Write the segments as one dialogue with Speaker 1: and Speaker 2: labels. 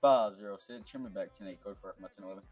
Speaker 1: 506, Trim it back 10 8, code for
Speaker 2: 1011.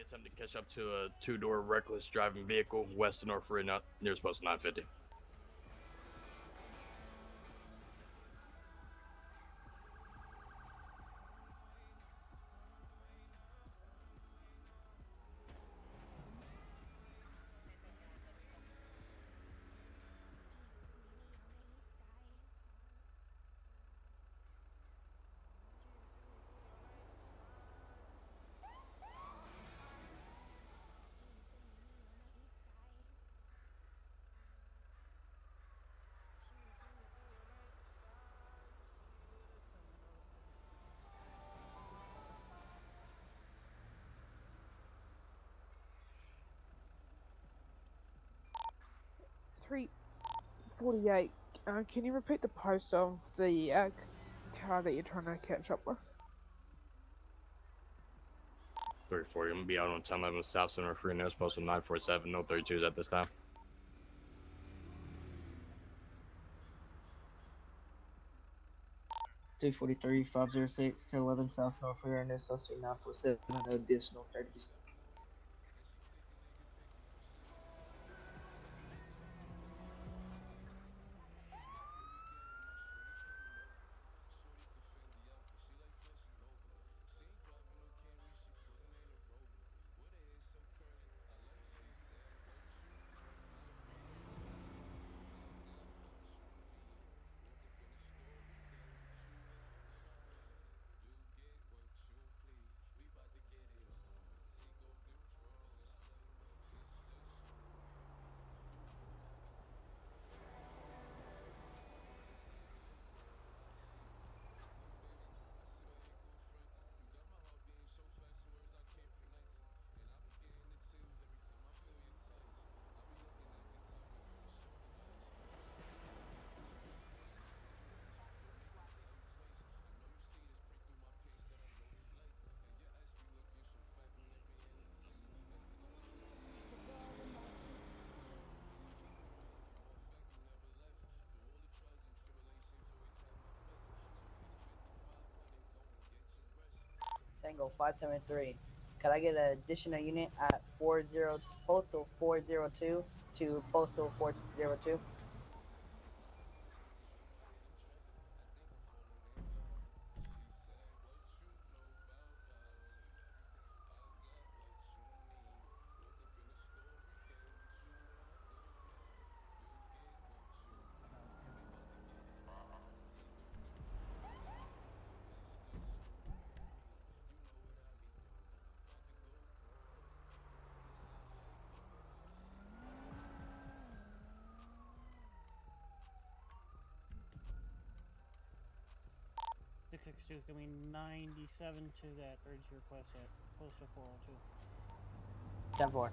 Speaker 3: Three forty. Show me attempt to catch up to a two-door reckless driving vehicle west of North Arena near post nine fifty.
Speaker 4: Three forty-eight. Uh, can you repeat the post of the uh, car that you're trying to catch up with?
Speaker 3: Three forty. I'm gonna be out on ten eleven South Center Free near post nine four seven. No thirty twos at this time.
Speaker 5: Three forty three five zero six ten eleven South North Freeway near South Street nine four seven and additional thirty.
Speaker 6: Tango 573. Could I get an additional unit at 40 postal 402 to postal 402.
Speaker 7: Six six two is gonna be ninety seven to that urgency request at postal four oh two.
Speaker 6: 10 4.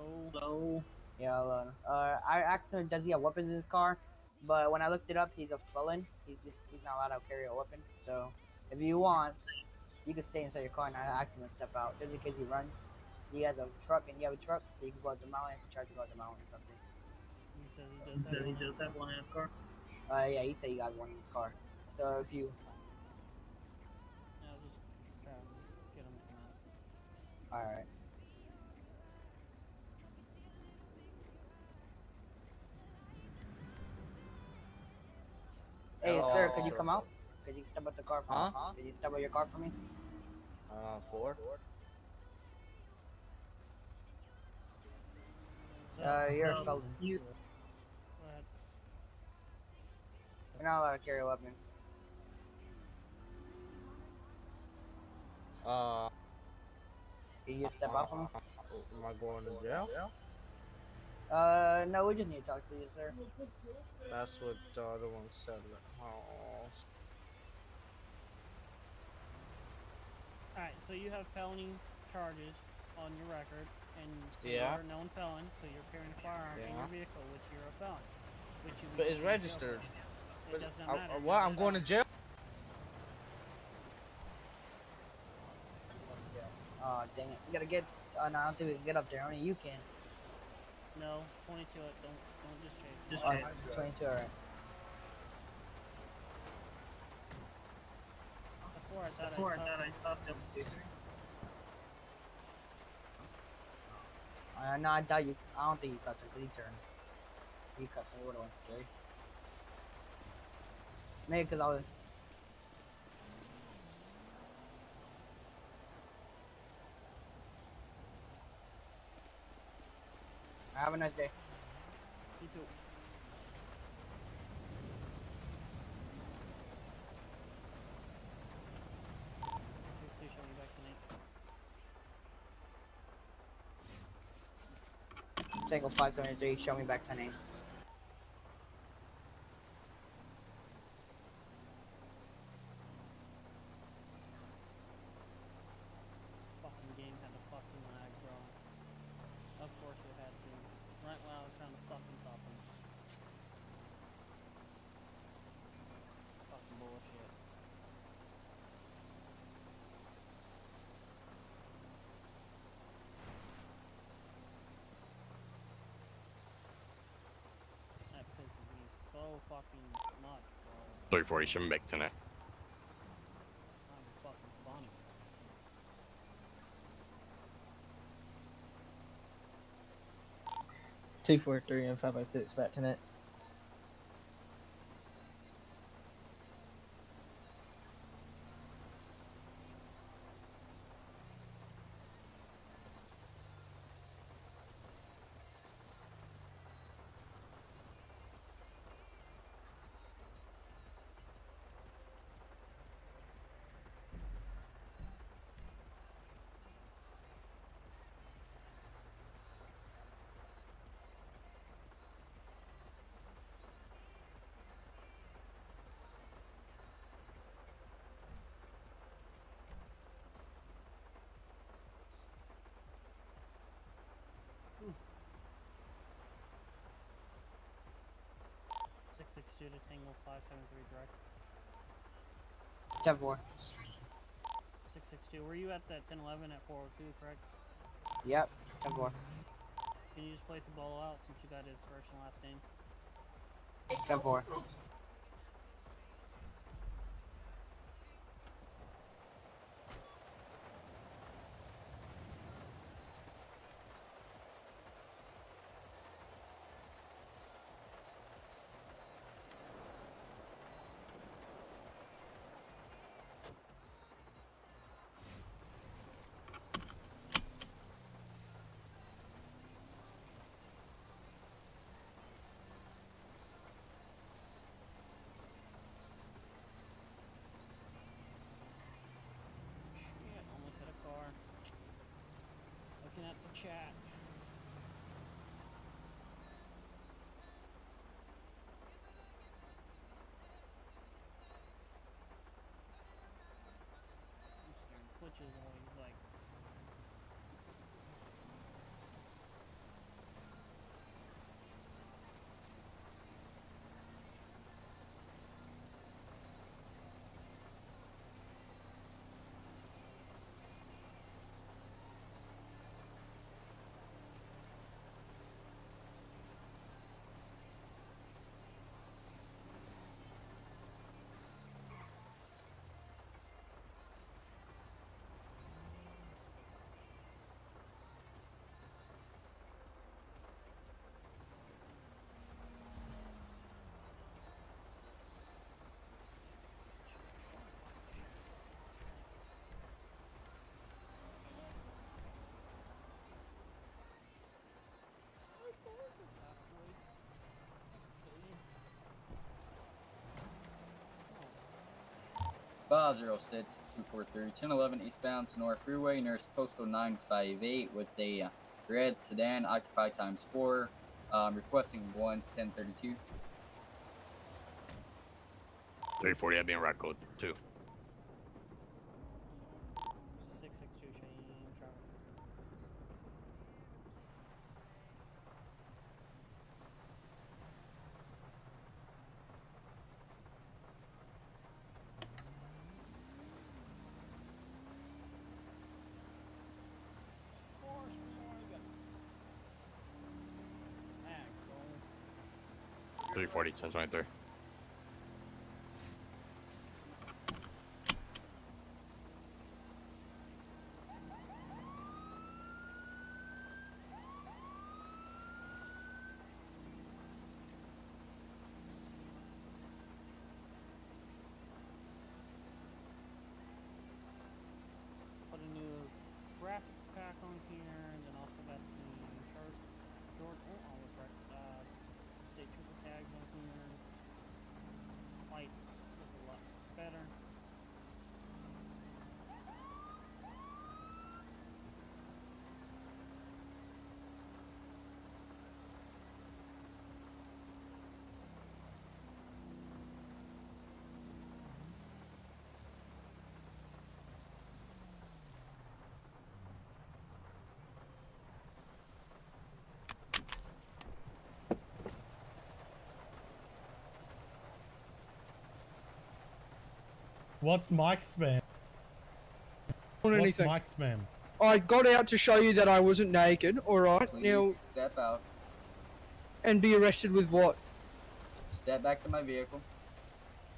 Speaker 7: Low.
Speaker 6: Hello. Yeah, hello. Uh, I asked him, does he have weapons in his car? But when I looked it up, he's a felon. He's just, he's not allowed to carry a weapon. So, if you want, you can stay inside your car and I asked him to step out, just in case he runs. He has a truck and you have a truck, so you can go out the mountain and try to go out the mountain or something.
Speaker 7: He says he does have one.
Speaker 8: have one in his car.
Speaker 6: Uh, yeah, he said he got one in his car. So if you,
Speaker 7: Yeah, I was just trying to get him to come out.
Speaker 6: alright. Hey, sir, could you come out? Could you step out the car for me?
Speaker 9: Huh?
Speaker 6: Could you step out your car for me?
Speaker 9: Uh, four.
Speaker 7: So,
Speaker 6: Uh, you're a
Speaker 7: so
Speaker 6: felon.
Speaker 7: You. Go ahead.
Speaker 6: You're not allowed to carry a weapon.
Speaker 9: Uh,
Speaker 6: Can you just step out for me?
Speaker 9: am I going to jail?
Speaker 6: Uh, no, we just need to talk to you, sir.
Speaker 9: That's what the other one said. Oh.
Speaker 7: Alright, so you have felony charges on your record, and so
Speaker 9: Yeah.
Speaker 7: you're a known felon, so you're carrying a firearm in your vehicle, which you're a felon. Which you
Speaker 9: But it's
Speaker 7: go to jail
Speaker 9: registered.
Speaker 7: for.
Speaker 9: But
Speaker 7: It does not
Speaker 9: I,
Speaker 7: matter.
Speaker 9: I-
Speaker 7: if
Speaker 9: what?
Speaker 7: you're a
Speaker 9: I'm going to
Speaker 7: felon.
Speaker 9: jail?
Speaker 6: Oh, dang it. We gotta get, uh, no, I don't think we can get up there. Only you can.
Speaker 7: No, 22 it. Don't, don't just chase.
Speaker 8: Just
Speaker 6: Oh,
Speaker 8: chase.
Speaker 6: 22, alright.
Speaker 7: I swear I thought
Speaker 8: I
Speaker 7: I,
Speaker 8: swear I thought I
Speaker 7: him.
Speaker 8: stopped him.
Speaker 6: Uh, no, I doubt you. I don't think you cut the because turn. turned. He cut me. What do I say? Maybe because I was. Have a nice day.
Speaker 7: You too. Six six two, show me back tonight.
Speaker 6: Tango 573, show me back 10 8.
Speaker 7: Fucking game had a fucking lag, bro. Of course it had to. Right when I was trying to fucking stop him. Fucking bullshit. Fucking nuts, bro.
Speaker 3: 340, show me back tonight.
Speaker 7: It's not even fucking funny.
Speaker 8: Two four three and five by six back tonight.
Speaker 7: Six six two to seven three direct.
Speaker 6: Ten four.
Speaker 7: Six six two. Were you at that ten eleven at four oh two, correct?
Speaker 6: Yep. Ten four.
Speaker 7: Can you just place a bolo out since you got his first and last name?
Speaker 6: Ten four.
Speaker 7: chat.
Speaker 1: Glitches 506 243 1011 eastbound Senora Freeway, nearest Postal 958 with a uh, red sedan, occupied times four, um, requesting 11032.
Speaker 3: 340, I'd be in route code two. 40, 1023.
Speaker 10: What's Mike's spam?
Speaker 11: on
Speaker 10: What's
Speaker 11: anything.
Speaker 10: Mike's spam?
Speaker 11: I got out to show you that I wasn't naked, alright? Now,
Speaker 1: step out.
Speaker 11: and be arrested with what?
Speaker 1: step back to my vehicle.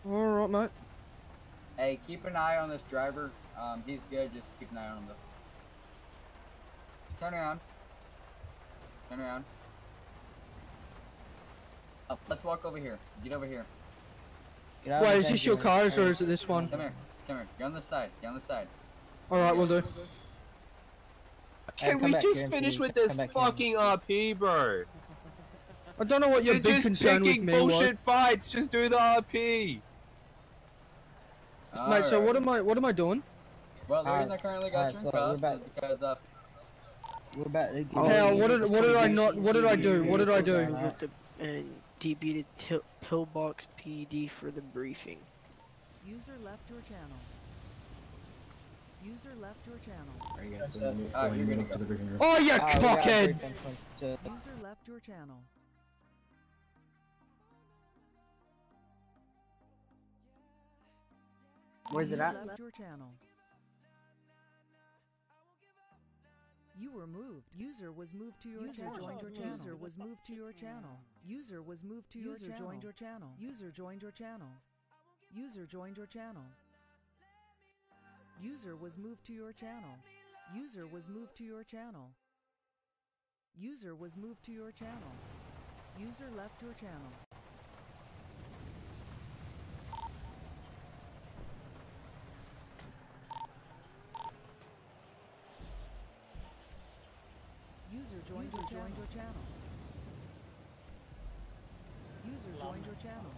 Speaker 11: Alright, mate.
Speaker 1: Hey, keep an eye on this driver. Um, he's good. Just keep an eye on him. Though. Turn around. Turn around. Up. Let's walk over here. Get over here.
Speaker 6: Get out
Speaker 11: Wait,
Speaker 6: the
Speaker 11: is this your
Speaker 6: zone.
Speaker 11: cars or is it this one?
Speaker 1: Come here. Come here. Get on the side. Get on the side.
Speaker 11: Alright, we'll do.
Speaker 10: Can
Speaker 6: come
Speaker 10: we just
Speaker 6: here,
Speaker 10: finish
Speaker 6: MC.
Speaker 10: with this
Speaker 6: Come here.
Speaker 10: fucking RP, bro?
Speaker 11: I don't know what your
Speaker 10: You're
Speaker 11: big
Speaker 10: just
Speaker 11: concern with
Speaker 10: picking
Speaker 11: me
Speaker 10: bullshit
Speaker 11: was.
Speaker 10: fights. Just do the RP.
Speaker 11: Mate, so what am I what am I doing?
Speaker 1: Well, the reason I currently got
Speaker 6: alright,
Speaker 1: you
Speaker 6: so
Speaker 1: in
Speaker 6: we're
Speaker 1: cuffs is because uh,
Speaker 6: We're about to get
Speaker 11: Hell, what did what did I not what did I do? What did I do?
Speaker 6: Alright.
Speaker 12: and DB to pillbox PD for the briefing.
Speaker 2: User left your channel. User left your channel.
Speaker 8: Are you guys
Speaker 6: gonna
Speaker 8: going
Speaker 1: Alright, you're gonna go.
Speaker 11: Oh you
Speaker 6: Ah, we got a
Speaker 11: cockhead!
Speaker 6: to-
Speaker 2: User left your channel.
Speaker 6: Where's it
Speaker 2: User
Speaker 6: at?
Speaker 2: left your channel. You were moved. User was moved to your
Speaker 7: User
Speaker 2: channel.
Speaker 7: joined your channel.
Speaker 2: User was moved to your channel. User was moved to your channel. joined your channel. User joined your channel. User joined your channel. User was moved to your channel. User was moved to your channel. User was moved to your channel. User left your channel. User joined, User your, joined your channel user joined your channel.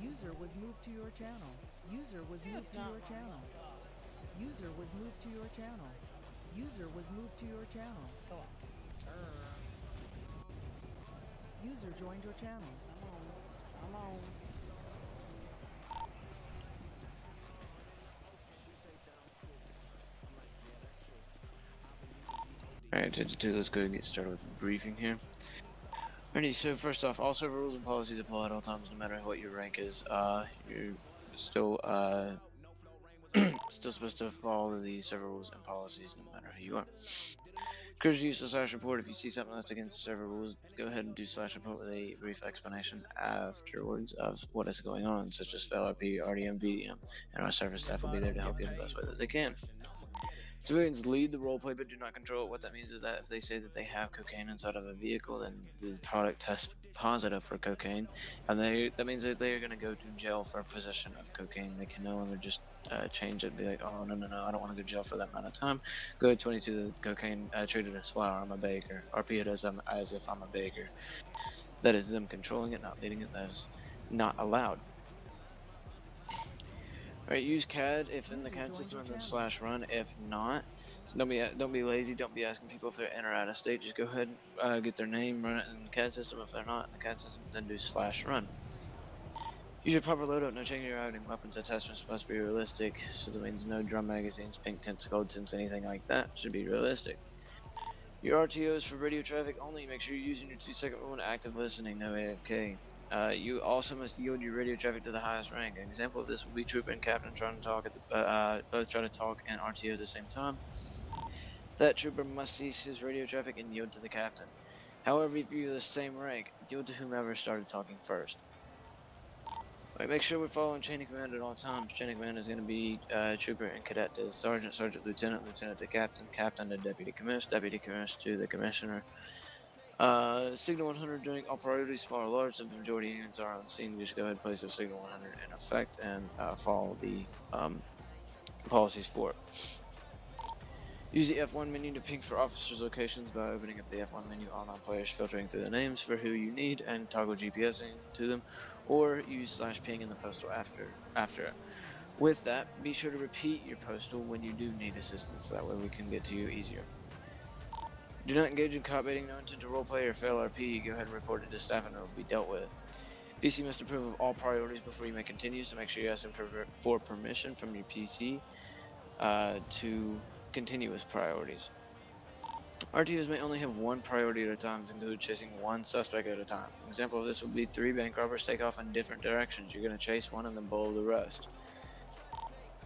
Speaker 2: User was moved to your channel. User was moved to your channel. User was moved to your channel. User was moved to your channel. User joined your channel.
Speaker 7: Come on.
Speaker 13: Come on. 2 let's go and get started with briefing here. Alrighty, so first off, all server rules and policies apply at all times, no matter what your rank is. Uh, you're still uh, still supposed to follow the server rules and policies, no matter who you are. Encourage you to use the slash report if you see something that's against server rules. Go ahead and do slash report with a brief explanation afterwards of what is going on, such as FLRP, RDM, VDM, and our server staff will be there to help you in the best way that they can. Civilians lead the roleplay but do not control it. What that means is that if they say that they have cocaine inside of a vehicle, then the product tests positive for cocaine, and they that means that they are going to go to jail for possession of cocaine. They can no longer just uh, change it and be like, oh no no no, I don't want to go to jail for that amount of time. Go ahead 22 the cocaine uh, treated as flour. I'm a baker. RP it as, um, as if I'm a baker. That is them controlling it, not leading it. That is not allowed. Alright, use CAD if in the CAD system and then slash run. If not, so don't be don't be lazy. Don't be asking people if they're in or out of state. Just go ahead, uh, get their name, run it in the CAD system. If they're not in the CAD system, then do slash run. Use your proper loadout. No changing your routing. Weapons attachments must be realistic. So that means no drum magazines, pink tints, gold tints, anything like that should be realistic. Your RTOs for radio traffic only. Make sure you're using your two second one active listening, no AFK. Uh, you also must yield your radio traffic to the highest rank. An example of this would be Trooper and Captain trying to talk at the, uh, uh, both try to talk and RTO at the same time. That Trooper must cease his radio traffic and yield to the Captain. However, if you're the same rank, yield to whomever started talking first. Right, make sure we're following chain of command at all times. Chain of command is going to be uh, Trooper and Cadet to Sergeant, Sergeant, Lieutenant, Lieutenant to Captain, Captain to Deputy Commissioner, Deputy Commissioner to the Commissioner. Uh, signal 100 during all priorities, or large, the majority units are on scene, just go ahead and place a signal 100 in effect and uh, follow the um, policies for it. Use the F1 menu to ping for officers' locations by opening up the F1 menu on all players, filtering through the names for who you need, and toggle GPSing to them, or use slash ping in the postal after after it. With that, be sure to repeat your postal when you do need assistance, that way we can get to you easier. Do not engage in cop baiting, no intent to roleplay or fail RP. Go ahead and report it to staff and it will be dealt with. PC must approve of all priorities before you may continue, so make sure you ask them for, for permission from your PC uh, to continue with priorities. RTOs may only have one priority at a time, include chasing one suspect at a time. An example of this would be three bank robbers take off in different directions. You're going to chase one and then bowl the rest.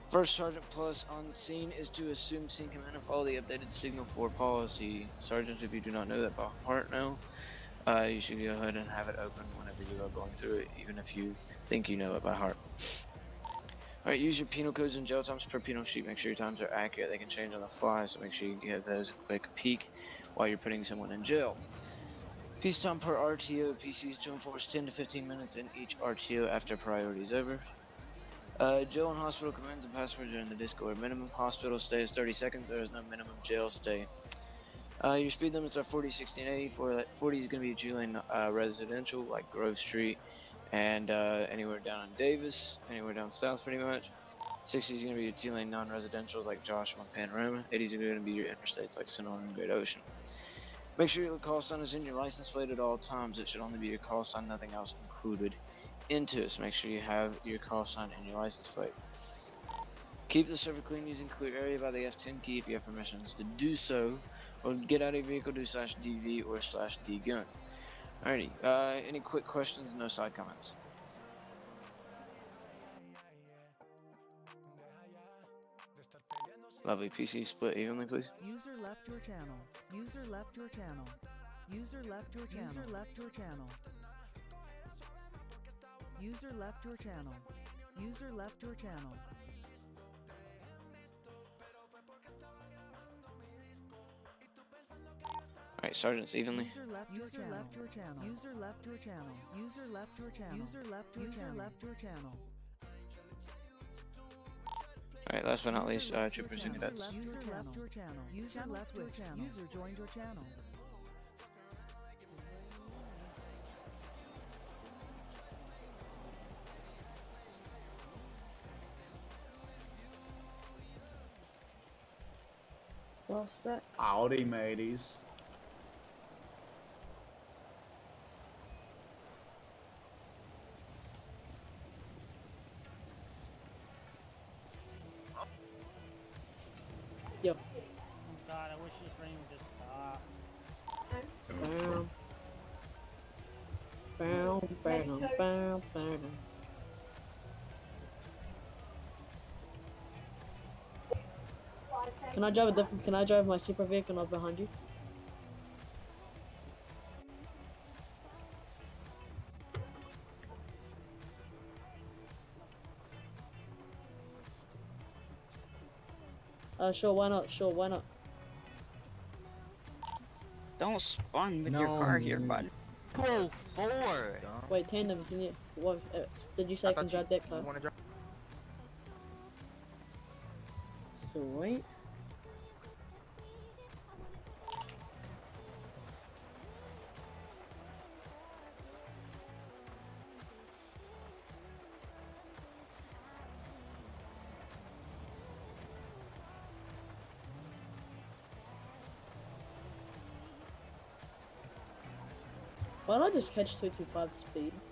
Speaker 13: First Sergeant Plus on scene is to assume scene command and follow the updated Signal 4 policy. Sergeants, if you do not know that by heart now, uh, you should go ahead and have it open whenever you are going through it, even if you think you know it by heart. Alright, use your penal codes and jail times per penal sheet. Make sure your times are accurate. They can change on the fly, so make sure you give those a quick peek while you're putting someone in jail. Peace time per RTO. PCs to enforce 10 to 15 minutes in each RTO after priority is over. Uh, jail and hospital commands and passwords are in the Discord. Minimum hospital stay is 30 seconds. There is no minimum jail stay. Uh, your speed limits are 40, 60, and 80. For 40 is going to be Julian uh, residential, like Grove Street, and uh, anywhere down in Davis, anywhere down south, pretty much. 60 is going to be your two-lane non-residentials, like Joshua and Panorama. 80 is going to be your interstates, like Senora and Great Ocean. Make sure your call sign is in your license plate at all times. It should only be your call sign, nothing else included into it. So make sure you have your call sign and your license plate. Keep the server clean using clear area by the F10 key if you have permissions to do so, or get out of your vehicle, do slash DV or slash D gun. Alrighty, uh, any quick questions? No side comments. Lovely PC split evenly, please.
Speaker 2: User left your channel. User left your channel. User left your channel. User left your channel. User left your channel. User left your channel.
Speaker 13: Alright, sergeants evenly.
Speaker 2: User left your channel. left your channel. User left your channel. User left your channel. User left your User channel. left your channel.
Speaker 13: Alright, last but not least,
Speaker 2: User
Speaker 13: uh,
Speaker 2: left your
Speaker 13: troopers
Speaker 2: channel.
Speaker 13: and cadets.
Speaker 2: User left your channel. User left your channel. User joined your channel.
Speaker 4: Lost that.
Speaker 14: Howdy, mateys.
Speaker 11: Can I drive a different? Can I drive my super vehicle not behind you? Uh, sure, why not? Sure, why not?
Speaker 15: Don't spawn with your car here, bud.
Speaker 16: Go forward.
Speaker 11: Wait, tandem, can you? What? Uh, did you say I, can drive that car? Sweet. Why don't I just catch 225 speed?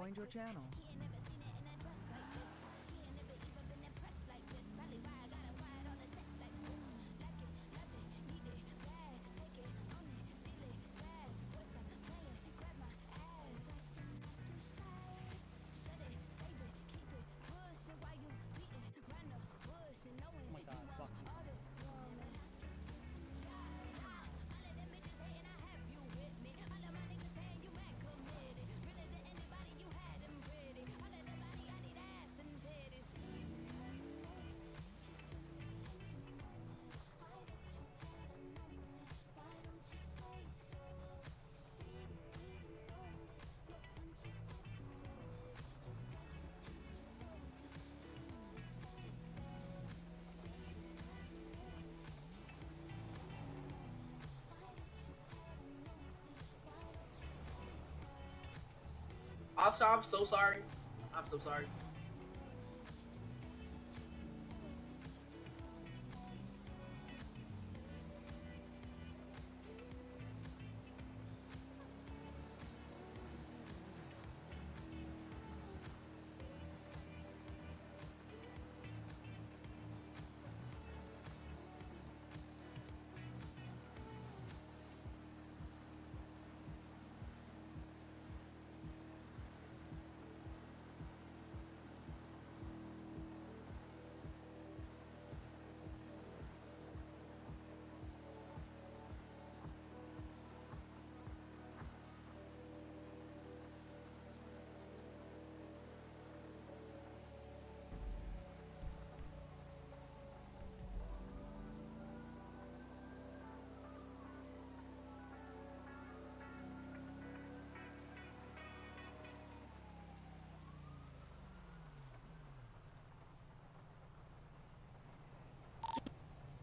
Speaker 2: Joined your channel.
Speaker 11: I'm so sorry. I'm so sorry.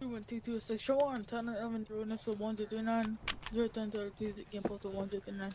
Speaker 2: One two two six. Show on ten eleven through initial one two three nine. Zero ten thirty two game postal one two three nine.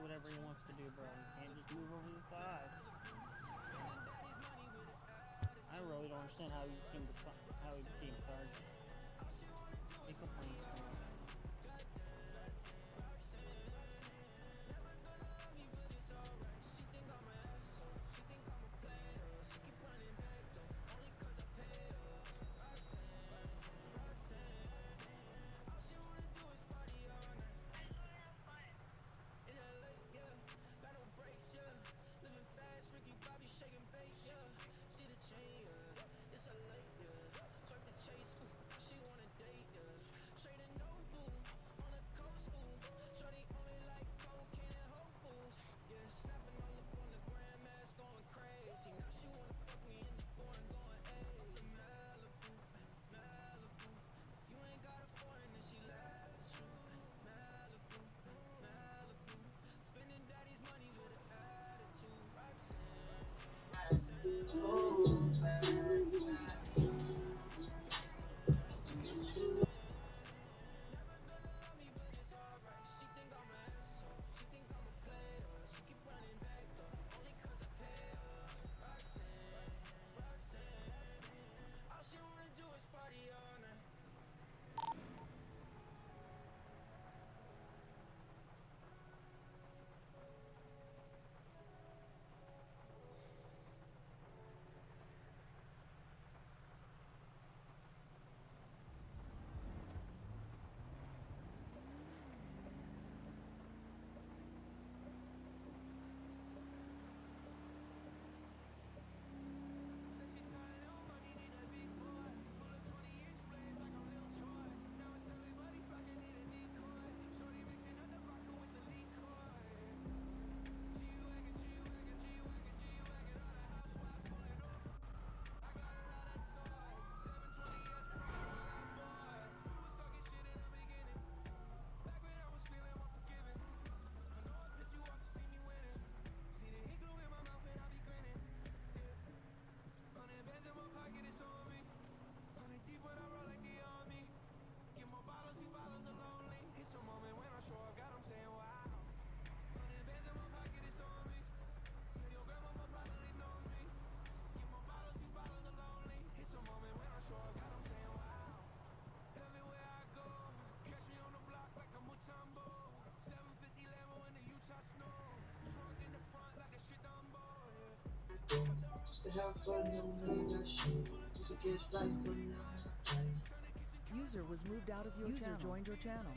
Speaker 7: Whatever he wants to do, bro. He can't just move over the side. I really don't understand how he became the how he became sergeant. He complains Have fun
Speaker 17: User was moved out of your User channel. joined your channel.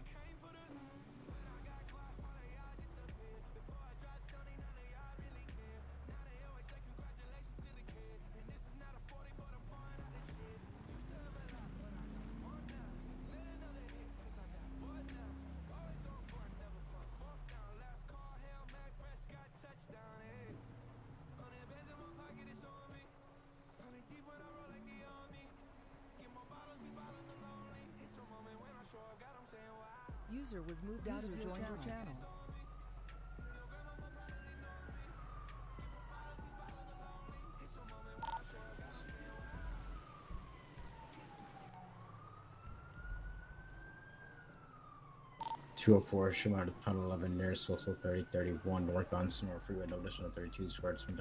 Speaker 17: Moved out of your joined your channel.
Speaker 2: Two oh four, Shimano to Tunnel eleven near Social thirty thirty one northbound Senora Freeway, no additional thirty two squared from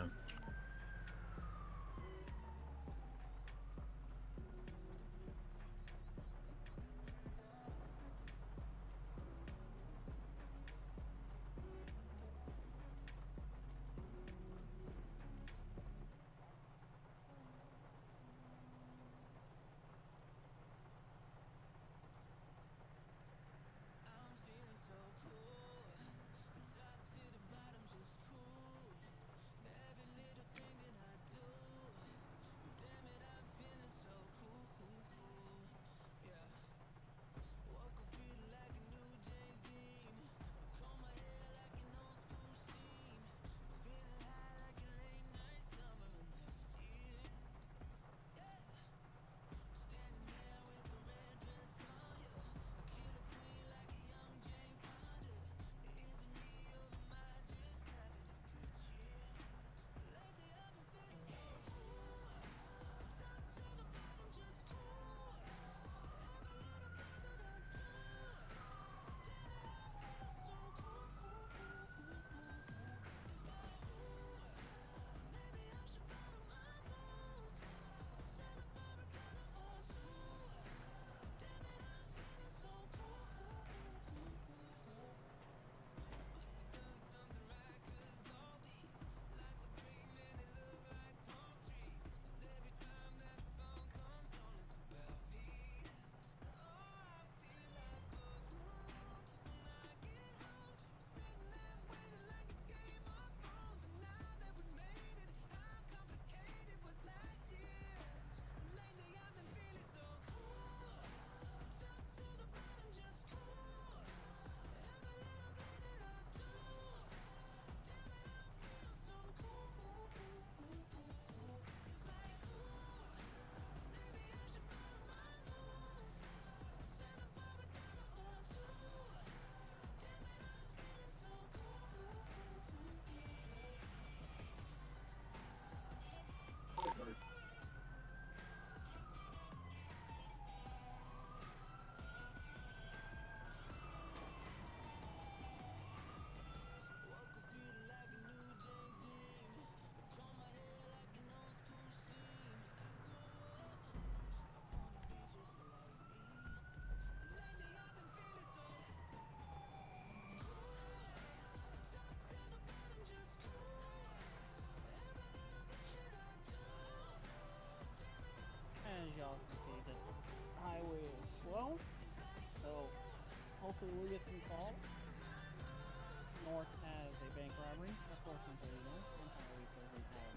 Speaker 7: North has a bank robbery, of course, in 30 North, and highways doesn't have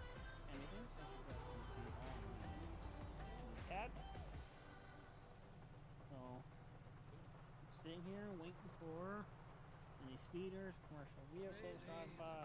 Speaker 7: anything, so you guys can see on the CAD. So, I'm sitting here waiting for any speeders, commercial vehicles drive by,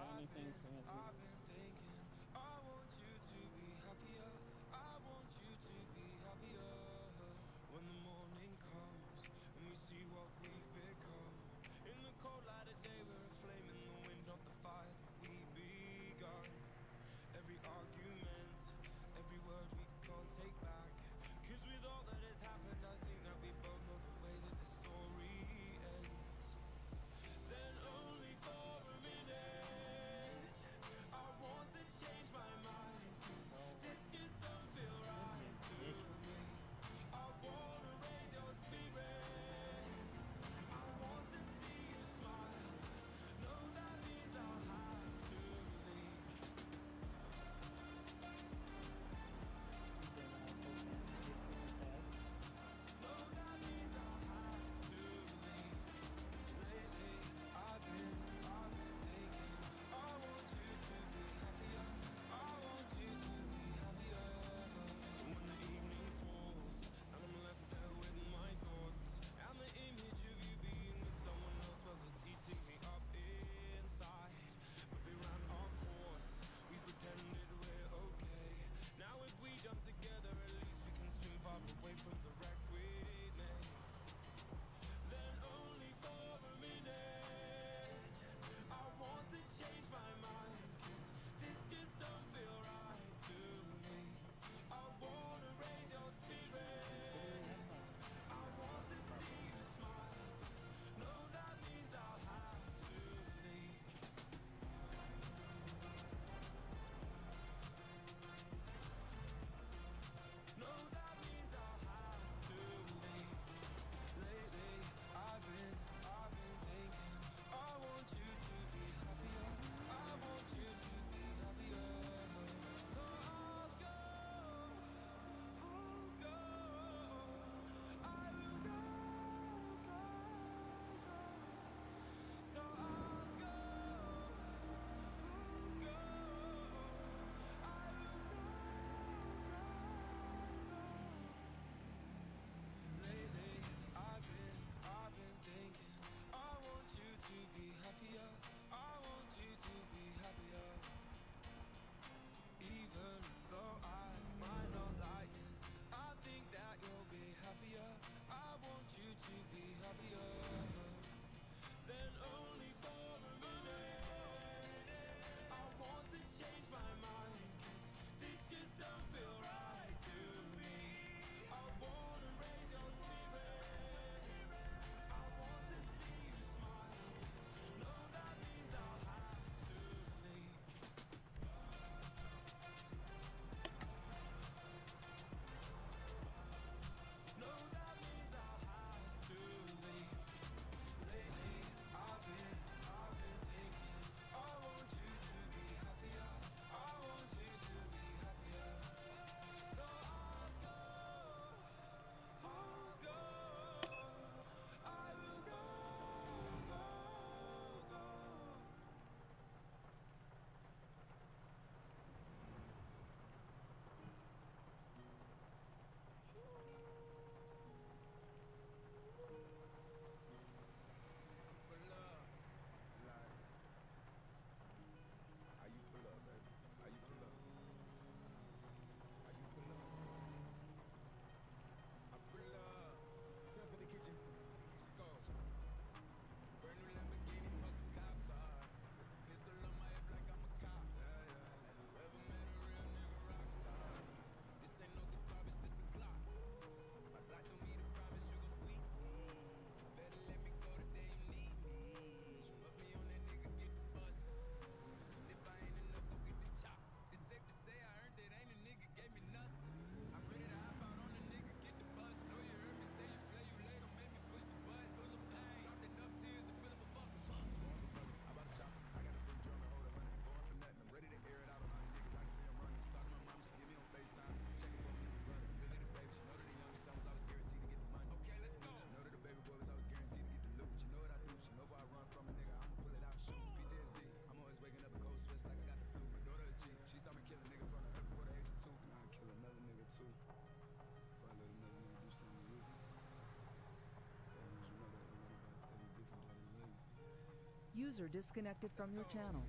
Speaker 17: User disconnected from your channel.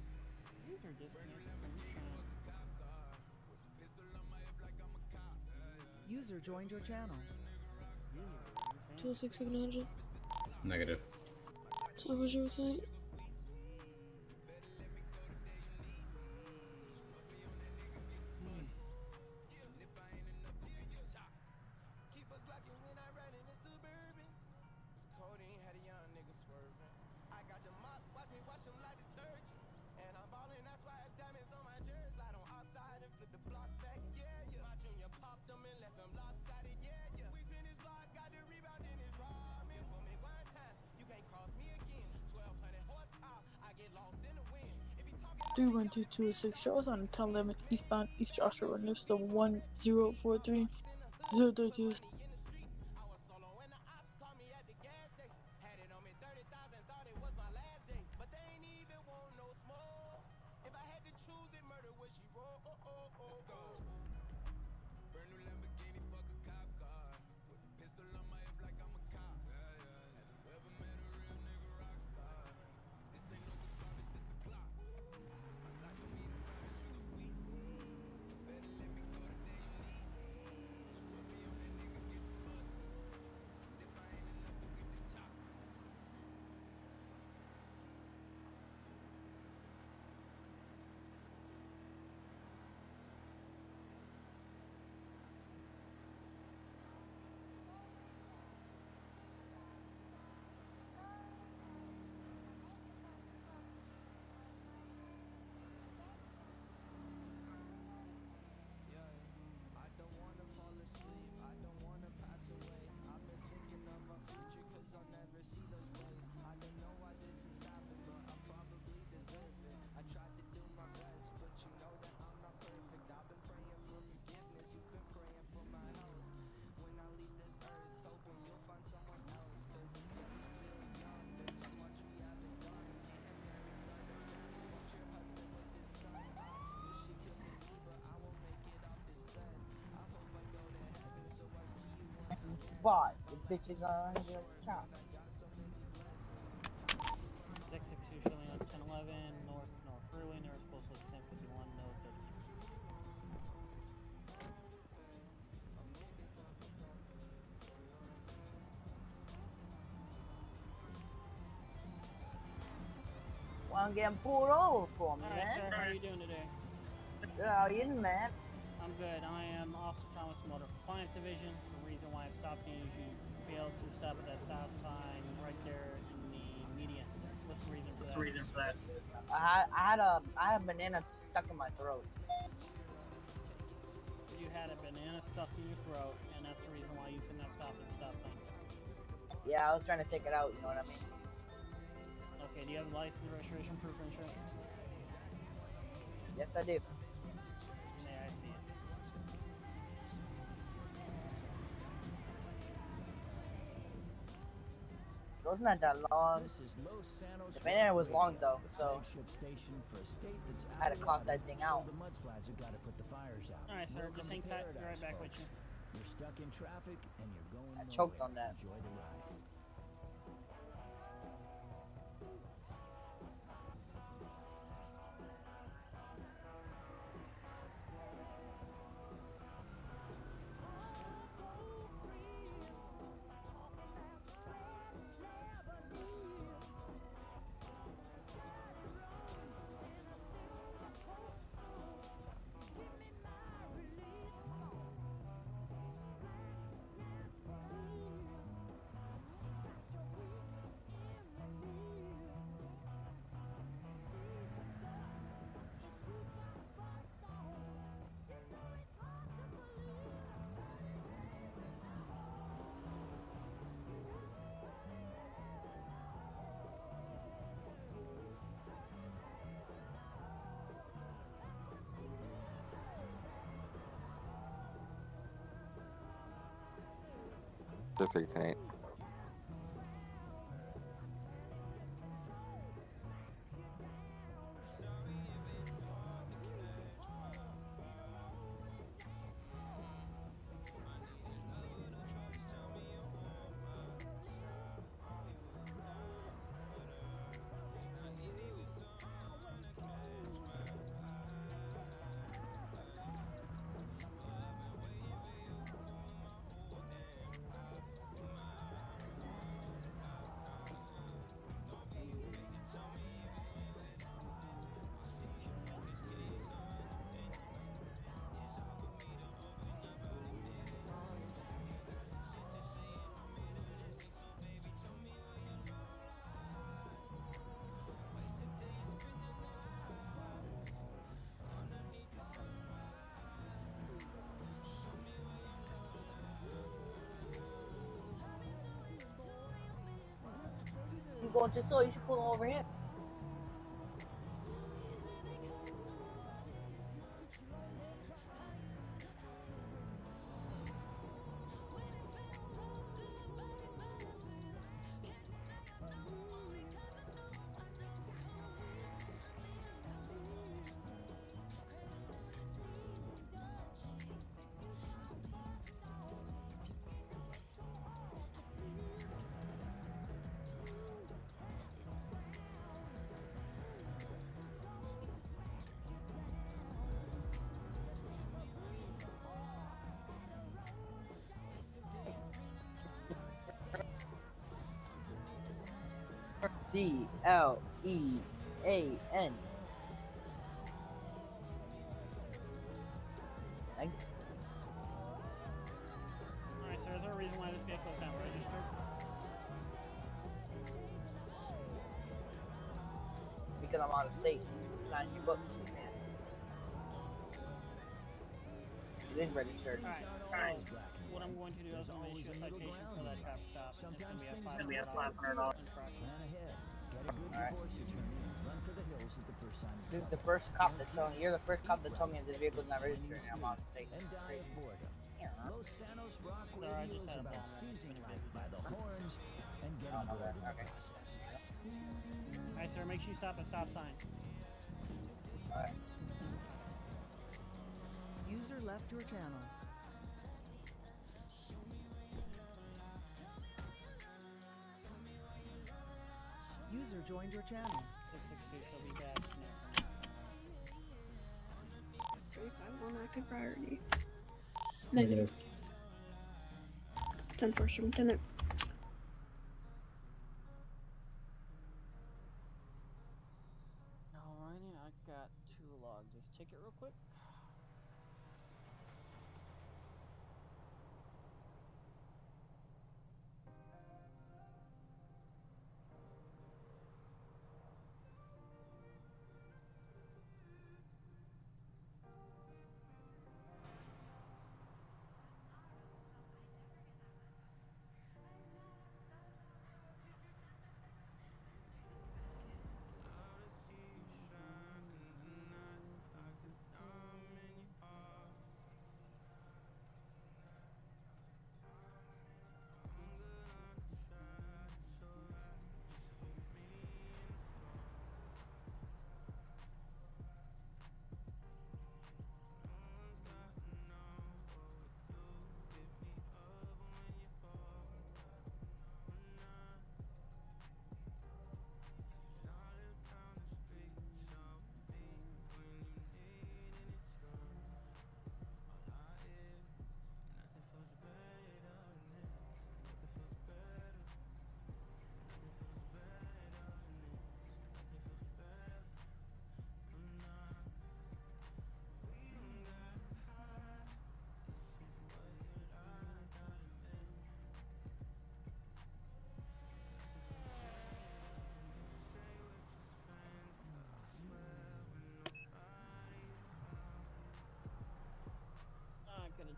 Speaker 7: User disconnected from your channel.
Speaker 17: User joined your channel.
Speaker 18: Two six seven hundred.
Speaker 19: Negative.
Speaker 18: Seven zero eight.
Speaker 2: Codeine
Speaker 18: Two two six shows on 1011 eastbound East Joshua
Speaker 2: Road, News 1043 032.
Speaker 6: But the bitches are on your chop.
Speaker 7: Six six two showing on ten eleven North North Freeway. Nearest postal is ten fifty one. No thirty two.
Speaker 6: Wanna get pulled over for me,
Speaker 7: Alright,
Speaker 6: man?
Speaker 7: sir. How are you doing today?
Speaker 6: Good, how are you, man?
Speaker 7: I'm good. I am Officer Thomas Motor Compliance Division. The reason why I've stopped you is you failed to stop at that stop sign right there in the median. What's the reason for that?
Speaker 6: reason for that? I had, I had a I had a banana stuck in my throat.
Speaker 7: You had a banana stuck in your throat, and that's the reason why you could not stop at the stop sign.
Speaker 6: Yeah, I was trying to take it out. You know what I mean?
Speaker 7: Okay, do you have a license, registration, proof of insurance?
Speaker 6: Yes, I do.
Speaker 7: It
Speaker 6: wasn't that, that long. The banana was long though, so I had to cough that thing out.
Speaker 7: Alright, sir. Just hang tight. Be right back with you.
Speaker 20: You're stuck in traffic and you're going
Speaker 6: I choked on that.
Speaker 20: Enjoy the ride.
Speaker 21: District 10 8.
Speaker 6: going too slow. You should pull over here. D L E A N. Thanks.
Speaker 2: Alright, so is there a reason why this vehicle is not registered?
Speaker 6: Because I'm out of state. It's not in your book, man. It is registered.
Speaker 2: Alright, what I'm going to do is I'm going to issue a citation for that traffic stop. It's going to be a $500.
Speaker 6: This is the first cop that told me. you're the first cop that told me this vehicle's not registered I'm on state.
Speaker 7: Los Santos Rock
Speaker 2: so I just had a
Speaker 7: life by the horns and getting oh,
Speaker 6: okay. okay.
Speaker 7: All
Speaker 2: right, sir, make sure you stop at stop sign.
Speaker 6: All right.
Speaker 17: User left your channel. User joined your channel.
Speaker 2: 662 shall be badged next.
Speaker 22: 351 active priority.
Speaker 19: Negative.
Speaker 22: 10 first lieutenant.
Speaker 2: Alrighty,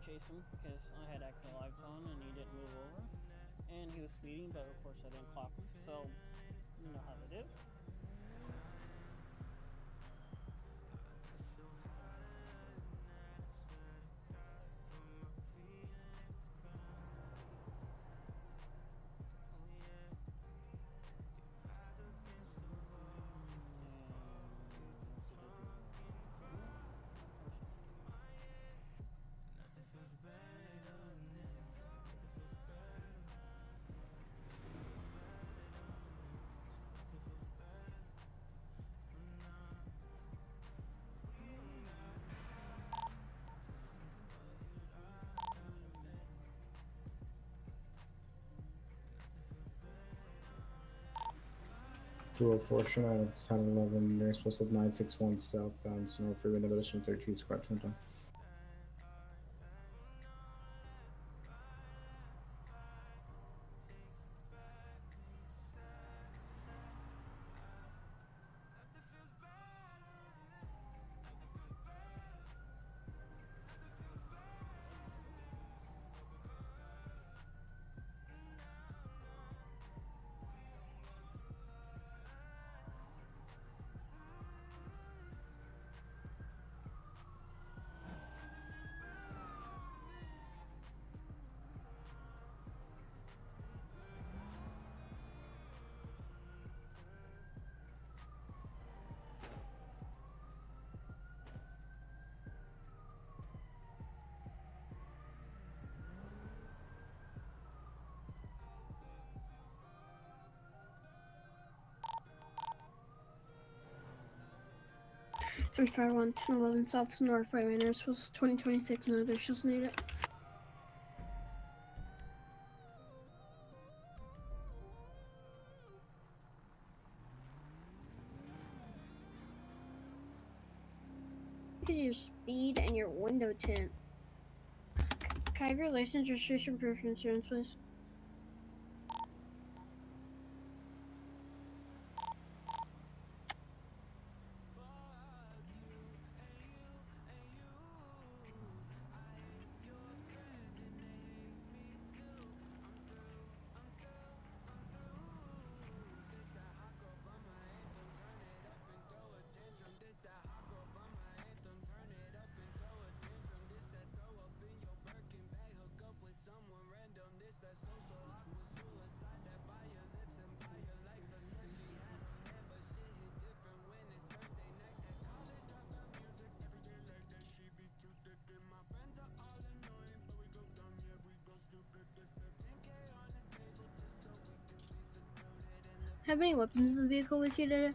Speaker 2: chase him because I had active lights on and he didn't move over. And he was speeding, but of course I didn't clock him. So,
Speaker 19: 204 Shannon, Seven Eleven nearest of 961 southbound, Snow Freeway, Division 13, Squad 21. Squad twin time.
Speaker 2: 351 1011 South Senora Freeway. Nurse was 2026. No additionals needed. Look at your speed and your window tint. Can I have your license, registration, proof insurance, please? Have any weapons in the vehicle with you today?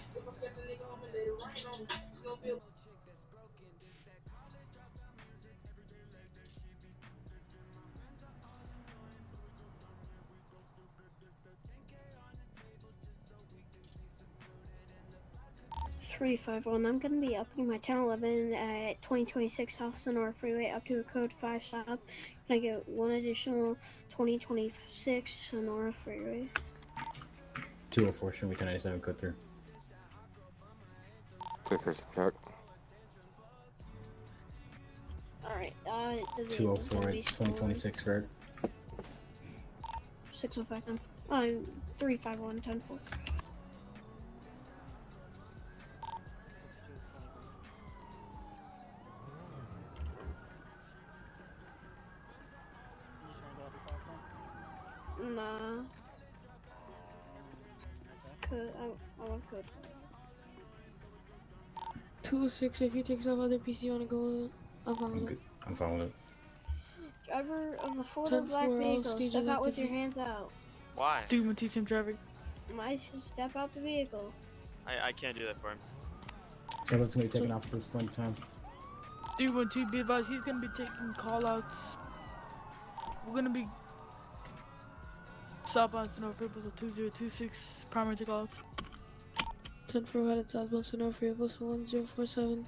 Speaker 2: 351. I'm going to be upping my 1011 at 2026 South Senora Freeway up to a code 5 stop. And I get one additional 2026 Senora Freeway.
Speaker 19: 204 should Sherman 1097, code 3.
Speaker 21: Clear
Speaker 2: through. Alright, uh,
Speaker 19: 204, it's 2026, correct?
Speaker 2: 605, 10, um, 351, 10, 4. Uh, Nah. Could I, I want code.
Speaker 18: Two six. If he takes off other PC, you wanna go with it? I'm fine with it.
Speaker 19: I'm fine with it.
Speaker 2: Driver of the Florida
Speaker 18: 10
Speaker 2: black vehicle, step out with your hands out.
Speaker 15: Why?
Speaker 18: Do you want to teach him driving.
Speaker 2: I should step out the vehicle.
Speaker 15: I, I can't do that for him.
Speaker 19: So that's gonna be taken off at this point in time.
Speaker 18: Do you want to be advised? He's gonna be taking call outs. We're gonna be southbound Freeway, so 2026 primary to call outs.
Speaker 23: 10 4 headed southbound Freeway, 1047.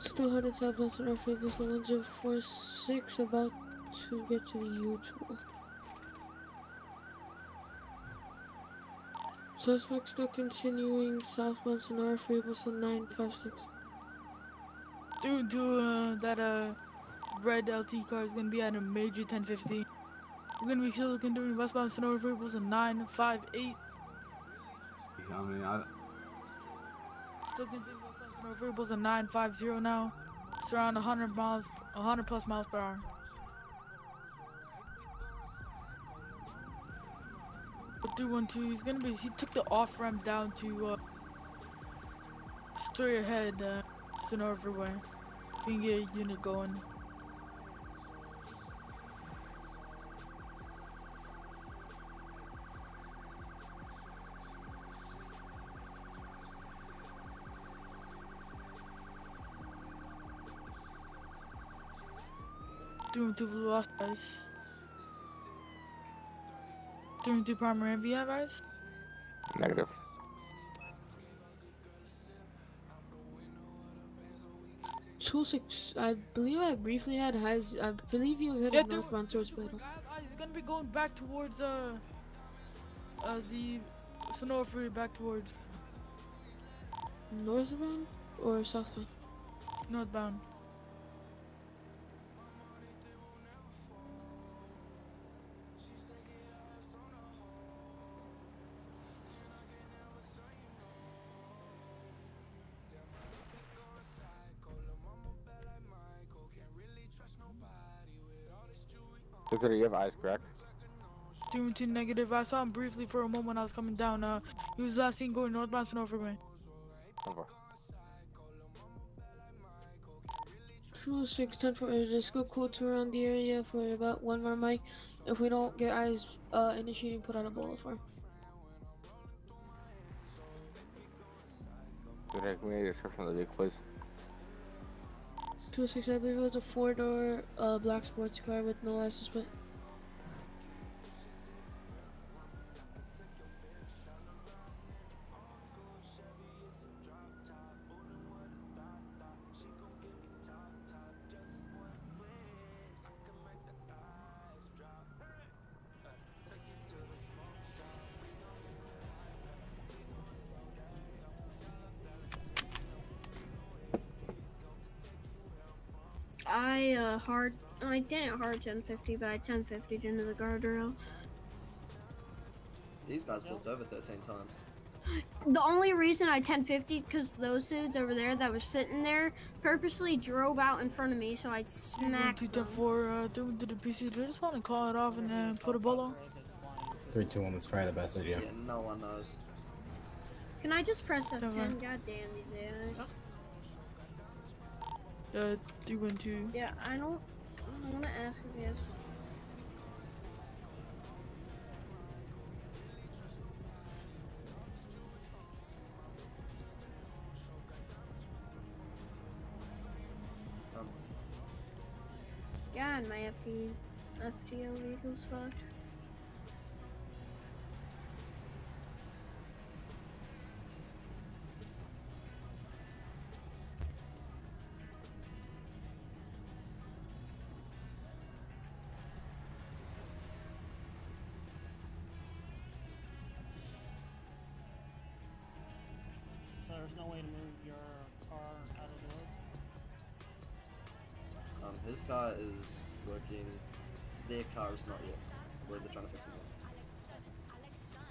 Speaker 23: Still headed southbound Freeway, 1046, about to get to the U-tool. Suspect still continuing southbound Senora Freeway, so 956.
Speaker 18: Due to uh, that uh red LT car is gonna be at a major 1050. We're gonna be still looking continuing westbound Senora Freeway, so 958.
Speaker 24: I mean, I,
Speaker 18: Still continuing westbound Senora Freeway, so 950 now. It's around 100 miles, 100 plus miles per hour. But 312, he's gonna be, he took the off ramp down to, uh, straight ahead, uh, Senora Freeway. If you can get a unit going. Doing two blue off guys. Doing two primary MV have guys.
Speaker 21: Negative.
Speaker 23: Two six. I believe I briefly had highs. I believe he was headed
Speaker 18: Yeah, dude,
Speaker 23: northbound towards
Speaker 18: Paleto. He's gonna be going back towards uh, uh the Senora Freeway back towards
Speaker 23: Northbound or southbound?
Speaker 18: northbound.
Speaker 21: Consider you have eyes, correct?
Speaker 18: Doing two negative. I saw him briefly for a moment when I was coming down. Uh, he was last seen going northbound Senora Freeway.
Speaker 21: Over.
Speaker 2: Two six ten for just go codes around the area for about one more mic. If we don't get eyes uh initiating, put out a bullet for. him.
Speaker 21: Could I give me a description of the vehicle, please?
Speaker 2: Two six, I believe it was a four door uh black sports car with no license plate. I uh hard I didn't hard 1050, but I 1050 into the guardrail.
Speaker 25: These guys flipped over 13 times.
Speaker 22: The only reason I 1050 because those dudes over there that was sitting there purposely drove out in front of me, so I smacked
Speaker 18: Two
Speaker 22: them.
Speaker 18: ten four. Uh, doing to the PC. Do just want to call it off and then put a bolo?
Speaker 19: Three, two, one. That's probably the best idea.
Speaker 25: Yeah, no one knows.
Speaker 22: Can I just press F10?
Speaker 18: Never.
Speaker 22: God damn these AIs.
Speaker 18: Uh, three one two.
Speaker 22: Yeah, I don't. I want to ask if yes.
Speaker 25: Um,
Speaker 22: and my FT, FTO vehicle's fucked.
Speaker 25: His car is working. Their car is not yet. Where they're trying to fix it.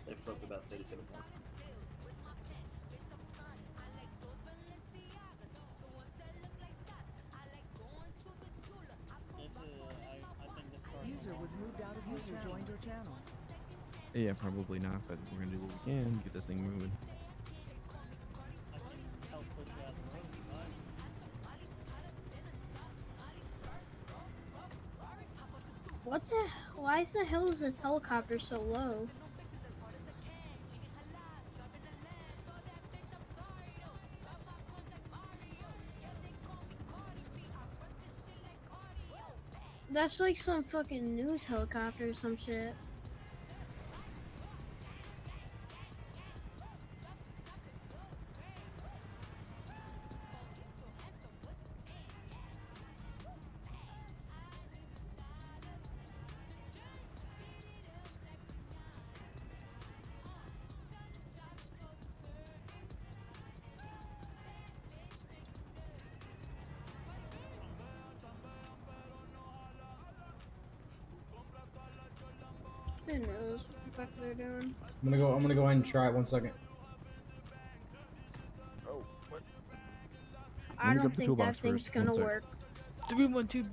Speaker 25: They flipped about 37 times.
Speaker 7: This is, I, I think this car.
Speaker 17: User was moved out of User joined your channel.
Speaker 26: Yeah, probably not, but we're gonna do what we can, get this thing moving.
Speaker 7: The
Speaker 22: hell is this helicopter so low? That's like some fucking news helicopter or some shit. Doing?
Speaker 19: I'm gonna go. I'm gonna go ahead and try it. One second.
Speaker 22: I don't think
Speaker 26: toolbox
Speaker 22: that thing's
Speaker 26: first,
Speaker 22: gonna
Speaker 26: one
Speaker 22: work.
Speaker 18: Three one two.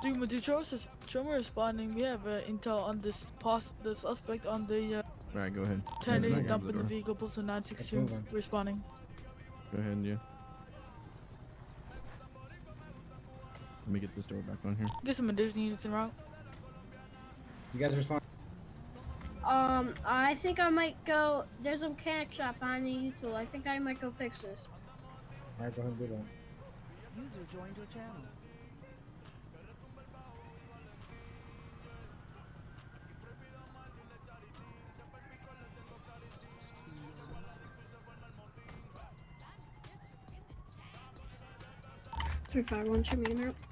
Speaker 18: Three one two. Show us. this- Show me responding. We have uh, intel on this pos the suspect on the uh,
Speaker 26: Alright, go ahead.
Speaker 18: 10
Speaker 26: Grab
Speaker 18: A
Speaker 26: the
Speaker 18: dump in the
Speaker 26: door.
Speaker 18: vehicle. Postal nine six
Speaker 19: Let's
Speaker 18: two.
Speaker 19: move on.
Speaker 18: Responding.
Speaker 26: Go ahead, yeah. Let me get this door back on here.
Speaker 18: Get some additional units in route.
Speaker 19: You guys respond.
Speaker 22: Um, I think I might go. There's a mechanic shop behind the U-Tool. I think I might go fix this.
Speaker 19: All right, go ahead and do that.
Speaker 17: User joined your channel.
Speaker 22: Three five one, show me in there.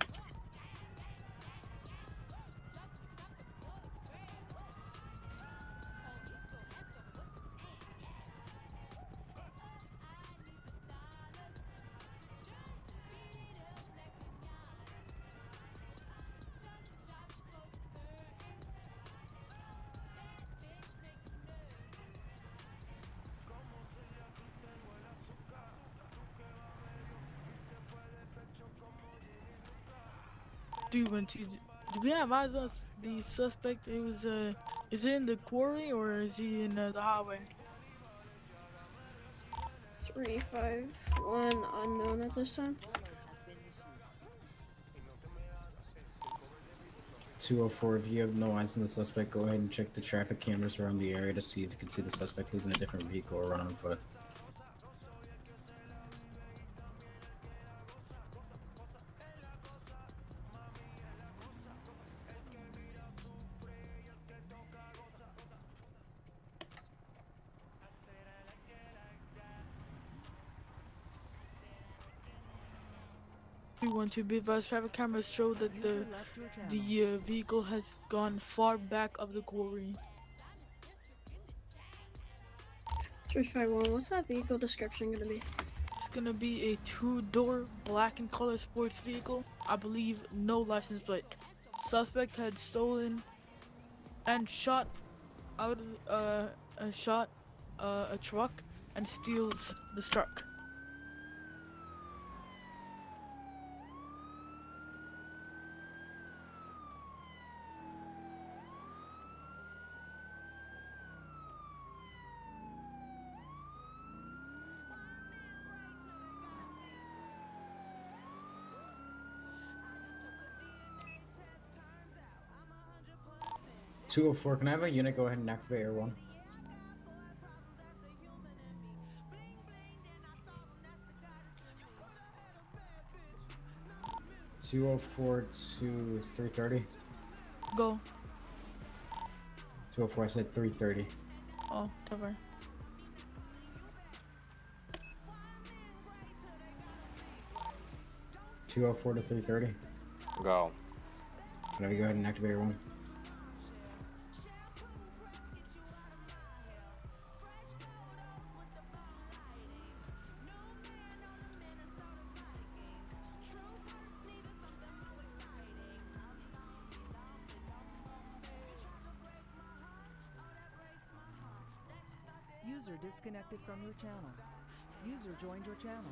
Speaker 18: Three one two. do we have eyes on the suspect? It was uh, is it in the quarry or is he in uh, the highway?
Speaker 22: Three five one unknown at this time.
Speaker 19: 204, if you have no eyes on the suspect, go ahead and check the traffic cameras around the area to see if you can see the suspect leaving a different vehicle or run on foot.
Speaker 18: To be advised. Traffic cameras show that the
Speaker 2: User left your channel.
Speaker 18: the uh, vehicle has gone far back of the quarry.
Speaker 22: Three five one. What's that vehicle description gonna be?
Speaker 18: It's gonna be a two-door black and color sports vehicle. I believe no license plate. Suspect had stolen and shot out uh, a shot uh, a truck and steals the truck.
Speaker 19: Two hundred four. Can I have a unit go ahead and activate Air One? Two hundred four to three thirty.
Speaker 18: Go.
Speaker 19: Two hundred four. I said three thirty.
Speaker 18: Oh, never.
Speaker 19: Two hundred four to three thirty.
Speaker 21: Go.
Speaker 19: Can I go ahead and activate your One?
Speaker 2: Disconnected from your channel. User joined your channel.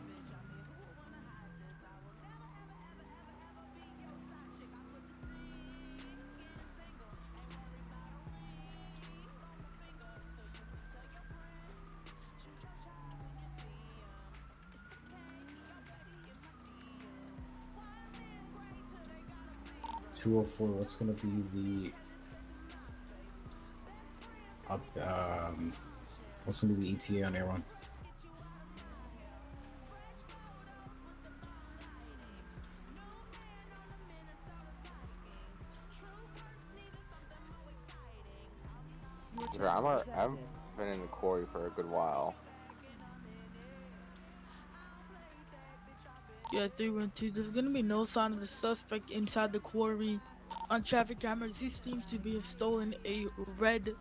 Speaker 19: Two hundred four. What's gonna be the up? Um, what's gonna be the ETA on Air One?
Speaker 21: Sure, I'm
Speaker 2: channel
Speaker 21: a,
Speaker 2: is
Speaker 21: I've been in the quarry for a good while.
Speaker 18: Yeah, 312. There's gonna be no sign of the suspect inside the quarry. On traffic cameras, he seems to be have stolen a red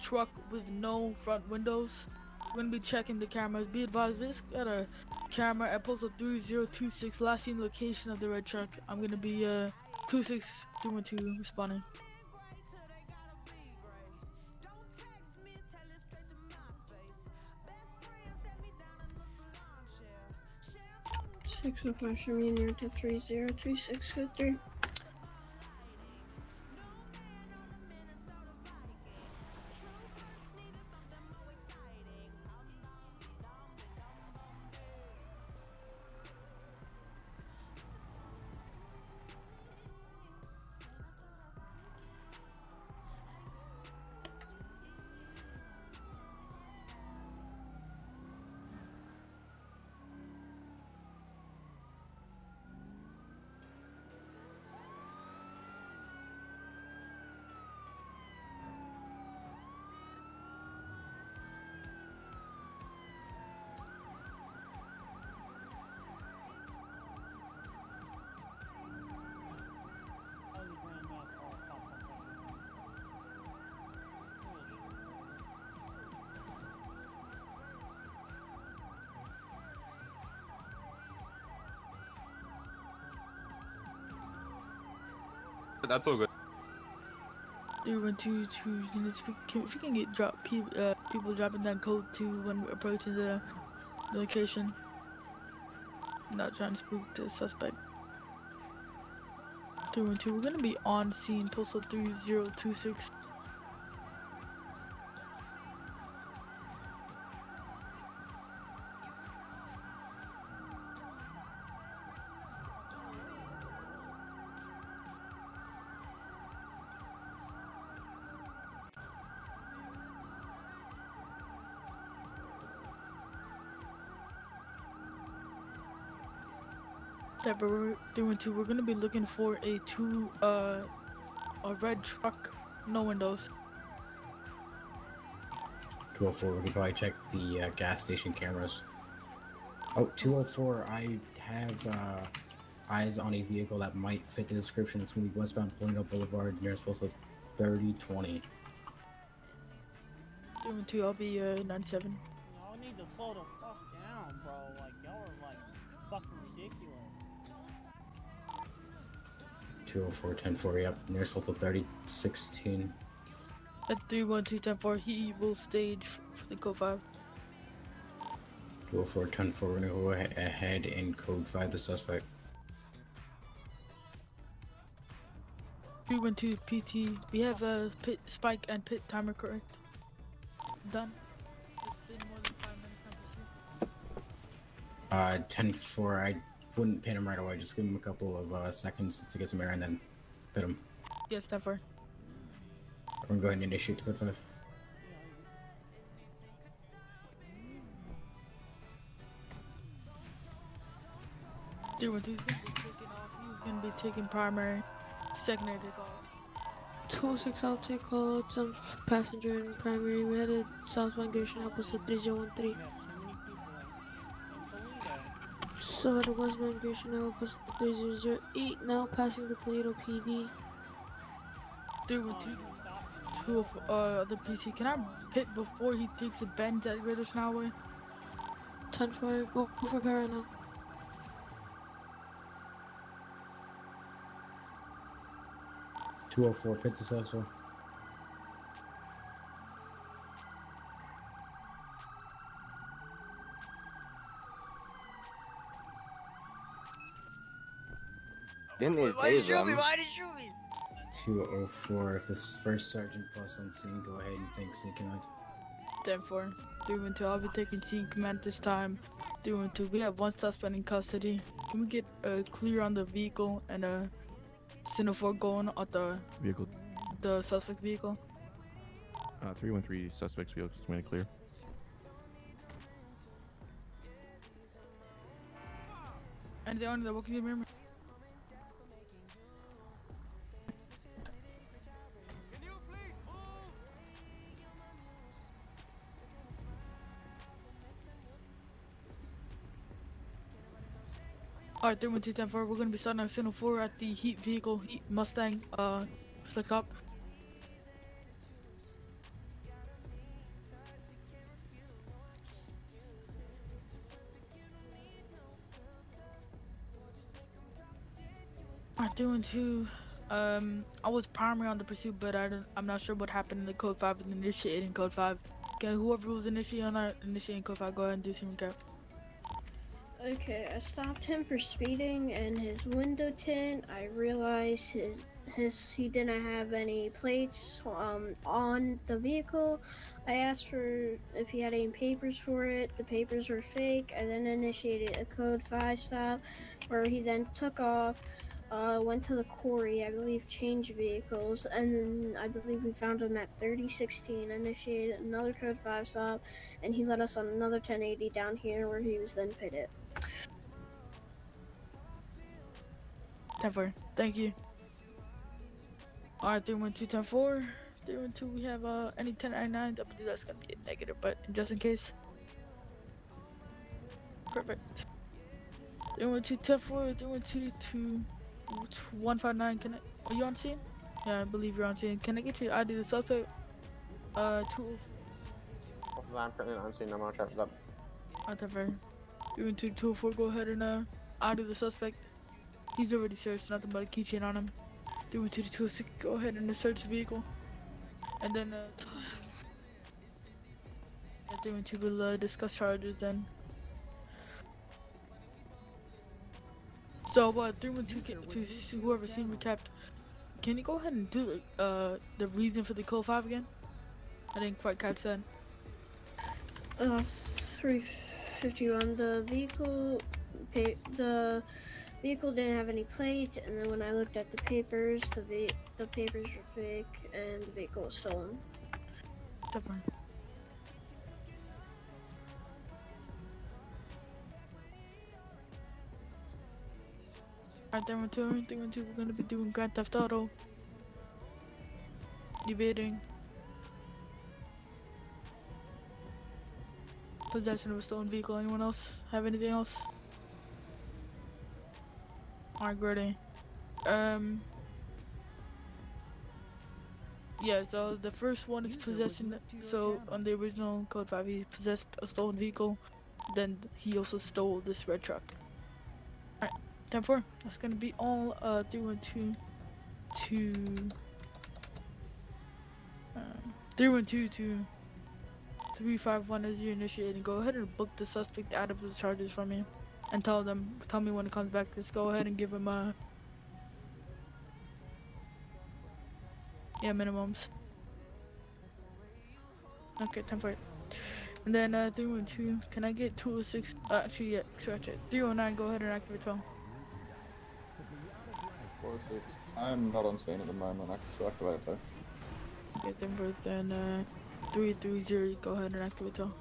Speaker 18: truck with no front windows. We're gonna be checking the cameras. Be advised, this got a camera at postal 3026, last seen location of the red truck. I'm gonna be uh 26312 responding.
Speaker 22: Six oh five to good three.
Speaker 27: That's all good.
Speaker 18: 312 two units. We can, if we can get drop pe- uh, people dropping down code 2 when we're approaching the, the location. Not trying to spook the suspect. Three one two. We're gonna be on scene. Postal three zero two six. That we're doing two. We're gonna be looking for a two uh a red truck, no windows.
Speaker 19: 204, we can probably check the uh, gas station cameras. Oh, 204, I have uh, eyes on a vehicle that might fit the description. It's going to be westbound Colonial Boulevard near Postal 3020.
Speaker 18: Doing two. I'll be uh 97.
Speaker 7: Y'all need to slow the fuck down, bro. Like y'all are like fucking ridiculous.
Speaker 19: 204, 1040 up near Postal 3016.
Speaker 18: At three one two ten four, he will stage for the code five.
Speaker 19: 204, 1040, we're going to go ahead in code 5 the suspect.
Speaker 18: Three one two PT. We have a pit spike and pit timer correct. Done. It's been more than five minutes on pursuit.
Speaker 19: Uh, 10-4, I wouldn't pin him right away. Just give him a couple of uh, seconds to get some air and then pit him.
Speaker 18: Yes, ten four.
Speaker 19: We're gonna go ahead and initiate the code 5.
Speaker 18: Three one two. He's gonna be taking off. He's gonna be taking primary, secondary takeoff.
Speaker 23: 206 I'll take call some passenger in primary. We had headed southbound direction opposite 3013. So the westbound direction opposite 3008. Now passing the Toledo PD.
Speaker 18: Three one two. Two of uh the PC. Can I pit before he takes a bend at Greater Snowway?
Speaker 23: 10 4, go, go for para now.
Speaker 19: Two hundred four pit successful.
Speaker 21: Didn't it um,
Speaker 15: Why did you
Speaker 21: tase
Speaker 15: shoot me? Why did you shoot me?
Speaker 19: Two oh four. If this first sergeant plus on scene, go ahead and take scene command.
Speaker 18: Ten four. Three one two. I'll be taking scene command this time. Three one two. We have one suspect in custody. Can we get a clear on the vehicle and uh, a Cine four going at the
Speaker 26: Vehicle
Speaker 18: the suspect vehicle?
Speaker 26: uh, 313 suspects vehicle is made it clear.
Speaker 18: And the only that can you Alright, 31210 we're gonna be starting our Signal 4 at the Heat vehicle, Heat Mustang, uh, slick up. Alright, doing two. Um, I was primary on the pursuit, but I I'm not sure what happened in the code 5 and initiating code 5. Okay, whoever was initiating on that, initiating code 5, go ahead and do some recap.
Speaker 22: Okay, I stopped him for speeding and his window tint. I realized his his he didn't have any plates um on the vehicle. I asked for if he had any papers for it. The papers were fake. I then initiated a code five stop, where he then took off. Uh, went to the quarry, I believe, changed vehicles, and then I believe we found him at 3016. Initiated another code 5 stop, and he led us on another 1080 down here where he was then pitted.
Speaker 18: 10 4. Thank you. Alright, 312 10 4. 312, we have uh, any 1099s. I believe that's gonna be a negative, but just in case. Perfect. 312 10 4. 312 2 159. Can I. Are you on scene? Yeah, I believe you're on scene. Can I get you ID the suspect? Uh, 2.
Speaker 21: I'm currently on scene. I'm on traffic up.
Speaker 18: Alright, 10 4. 312 204, go ahead and uh, ID the suspect. He's already searched, nothing but a keychain on him. 312 206, go ahead and search the vehicle. And then, uh, yeah, 312 will uh, discuss charges then. So, uh, three one two to whoever senior capped. Can you go ahead and do uh the reason for the code five again? I didn't quite catch that.
Speaker 22: Uh, 351. The vehicle, pa- the vehicle didn't have any plates, and then when I looked at the papers, the the papers were fake, and the vehicle was stolen.
Speaker 18: Different. Alright, two, three one two. We're gonna be doing Grand Theft Auto. Evading. Possession of a stolen vehicle. Anyone else have anything else? Alright, Grady. Um. Yeah, so the first one is possession.
Speaker 2: moved to your
Speaker 18: So on the original Code 5, he possessed a stolen vehicle. Then he also stole this red truck. Alright, 10 4. That's gonna be all uh 312 to. Um, 312 to 351 as you initiating. Go ahead and book the suspect out of the charges for me. And tell them, tell me when it comes back. Just go ahead and give him a. Yeah, minimums. Okay, 10 for it. And then uh, 312, can I get 206? Uh, actually, yeah, scratch it. 309, go ahead and activate 12.
Speaker 27: Four six. I'm not on scene at the moment. I can still activate it though.
Speaker 18: Okay, 10 for it. Then uh, 330, go ahead and activate 12.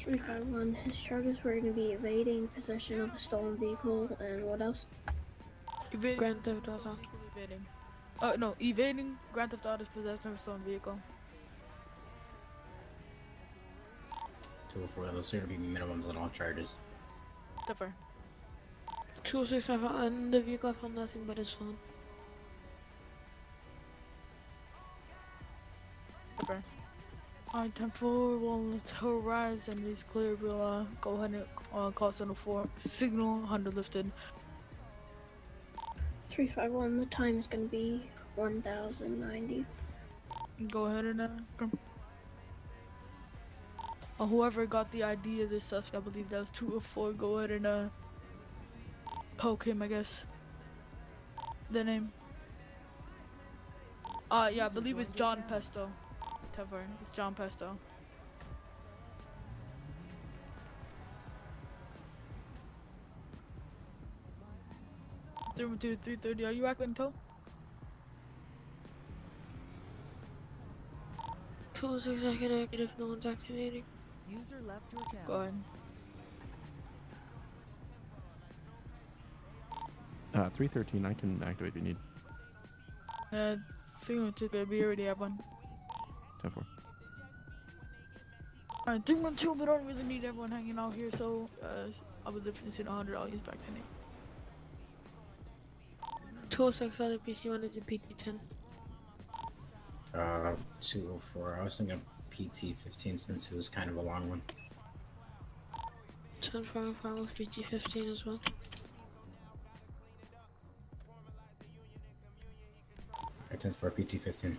Speaker 22: Three five one. His charges were going to be evading possession of a stolen vehicle, and what else?
Speaker 18: Evading.
Speaker 23: Grand Theft Auto.
Speaker 18: Evading. Uh, no, evading Grand Theft Auto's possession of a stolen vehicle.
Speaker 19: Two for those are gonna be minimums on all charges.
Speaker 18: Differ.
Speaker 23: 206, I and the vehicle found nothing but his phone.
Speaker 18: Differ. Alright, 10 4, well, let's horizon and it's clear. We'll uh, go ahead and uh, call center 4. Signal 100 lifted.
Speaker 22: Three five one. The time is going to be one thousand ninety.
Speaker 18: Go ahead and uh, come. Uh, whoever got the idea of this suspect, I believe that was two or four. Go ahead and uh, poke him, I guess. The name. Uh, yeah, I believe it's John Pesto. Tever, it's John Pesto. Three one two three thirty. Are you acting toe?
Speaker 23: 206, I can act if no one's activating.
Speaker 2: User left your channel.
Speaker 18: Go ahead.
Speaker 26: Uh, 313, I can activate if you need.
Speaker 18: Uh, three one two. Good. We already have one.
Speaker 26: 10 4.
Speaker 18: Alright, three one two. We don't really need everyone hanging out here, so uh, I was lifting in hundred. I'll use back to me.
Speaker 23: 206, other PC wanted to PT10.
Speaker 19: Uh, 204. I was thinking PT 15 since it was kind of a long one.
Speaker 23: 10 for file with PT15 as well.
Speaker 19: I 10 for PT 15.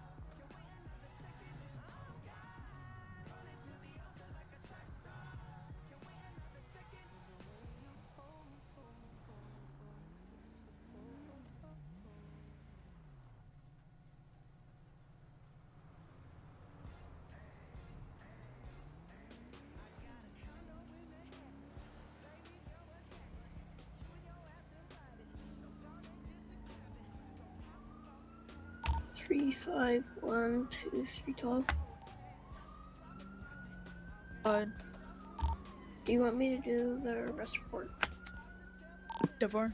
Speaker 22: One two three twelve.
Speaker 18: Uh,
Speaker 22: Do you want me to do the arrest report?
Speaker 18: Devar.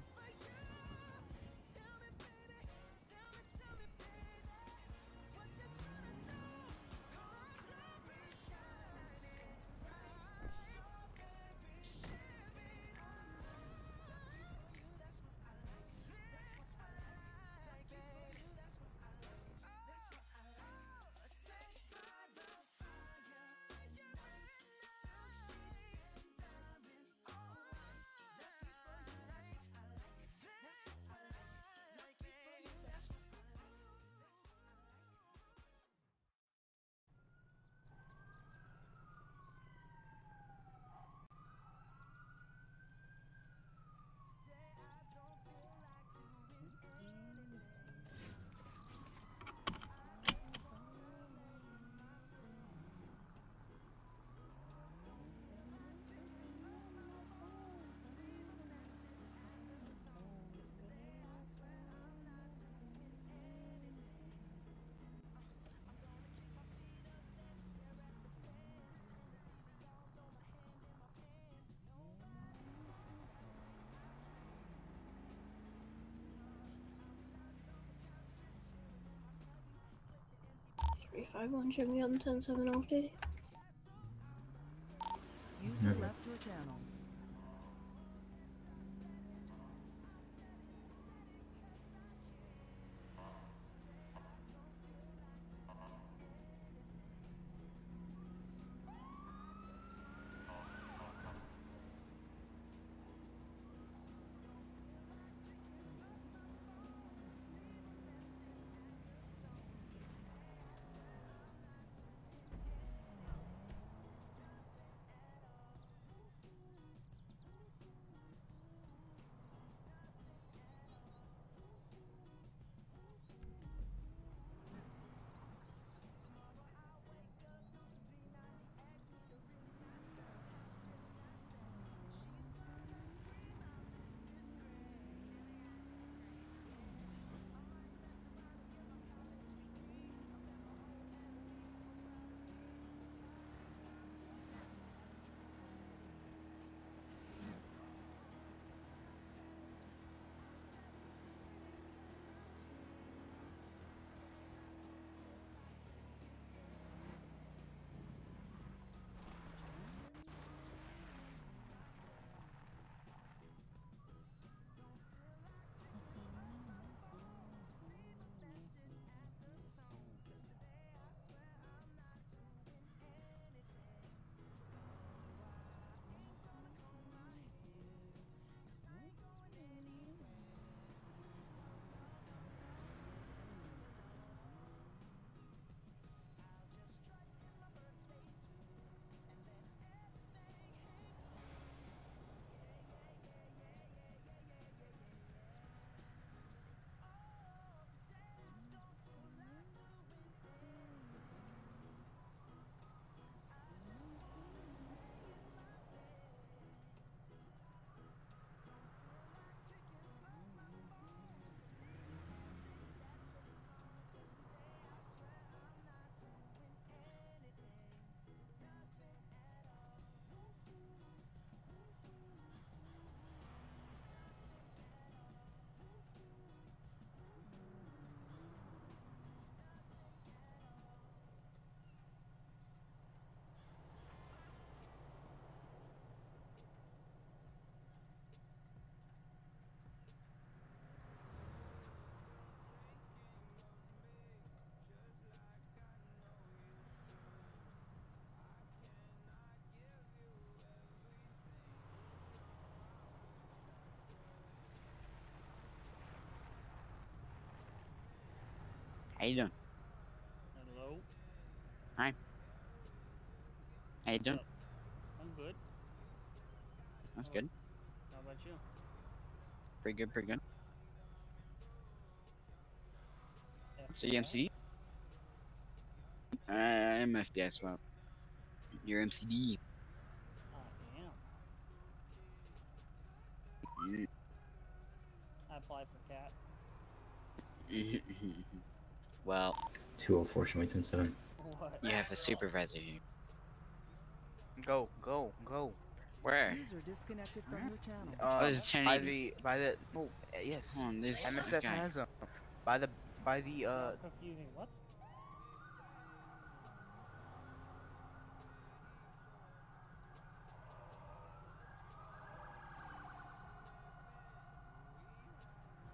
Speaker 22: Three five one, show me on ten seven oh, off duty.
Speaker 2: User left your channel.
Speaker 15: How you doing?
Speaker 7: Hello.
Speaker 15: Hi. How you doing?
Speaker 7: I'm good.
Speaker 15: That's good.
Speaker 7: How about you?
Speaker 15: Pretty good, pretty good. So you MCD? I'm FBI well. You're MCD.
Speaker 7: I am.
Speaker 15: Mm.
Speaker 7: I applied for cat.
Speaker 15: well,
Speaker 19: 204 show me 10 7.
Speaker 7: What?
Speaker 15: you have a supervisor here.
Speaker 16: Go, go, go.
Speaker 15: Where?
Speaker 28: User disconnected from your channel.
Speaker 15: Oh,
Speaker 29: Uh,
Speaker 15: this is
Speaker 29: by the by the no uh, yes.
Speaker 15: Hold on, this-
Speaker 29: MSF
Speaker 15: okay.
Speaker 29: has them. By the by the uh.
Speaker 7: Confusing. What?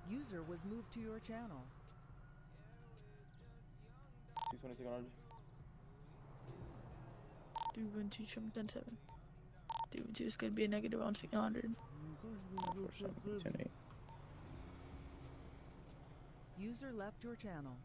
Speaker 28: User was moved to your channel.
Speaker 27: 226 on
Speaker 18: Three one two seven ten seven. Three one two is gonna be a negative on six hundred.
Speaker 28: User left your channel.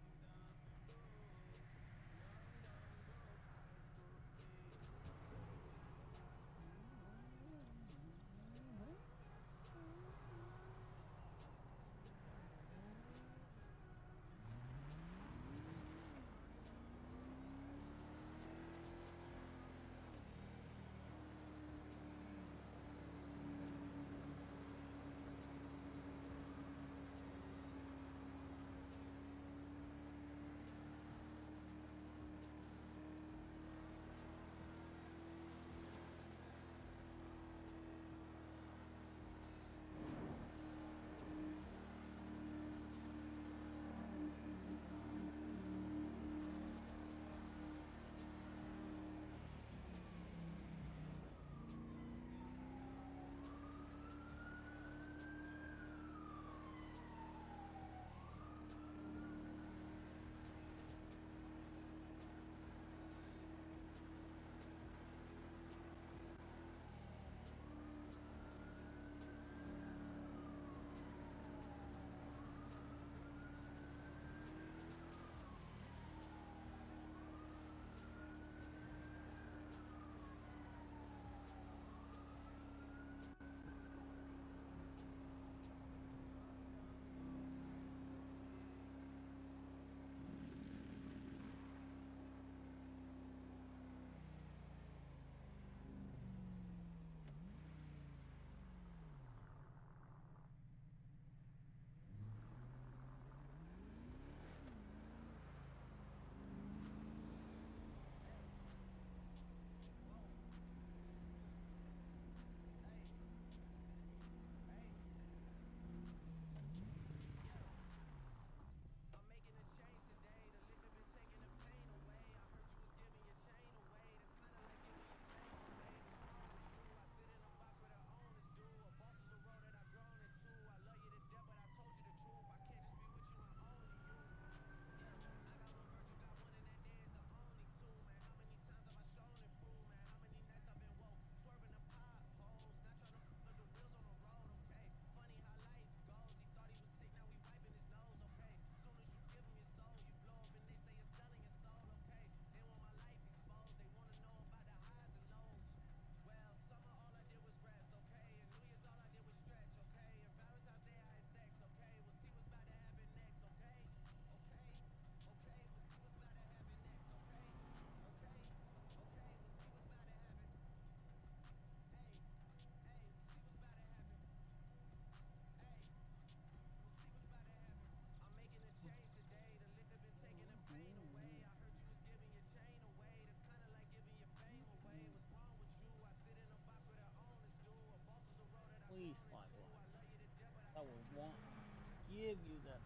Speaker 7: That will want give you the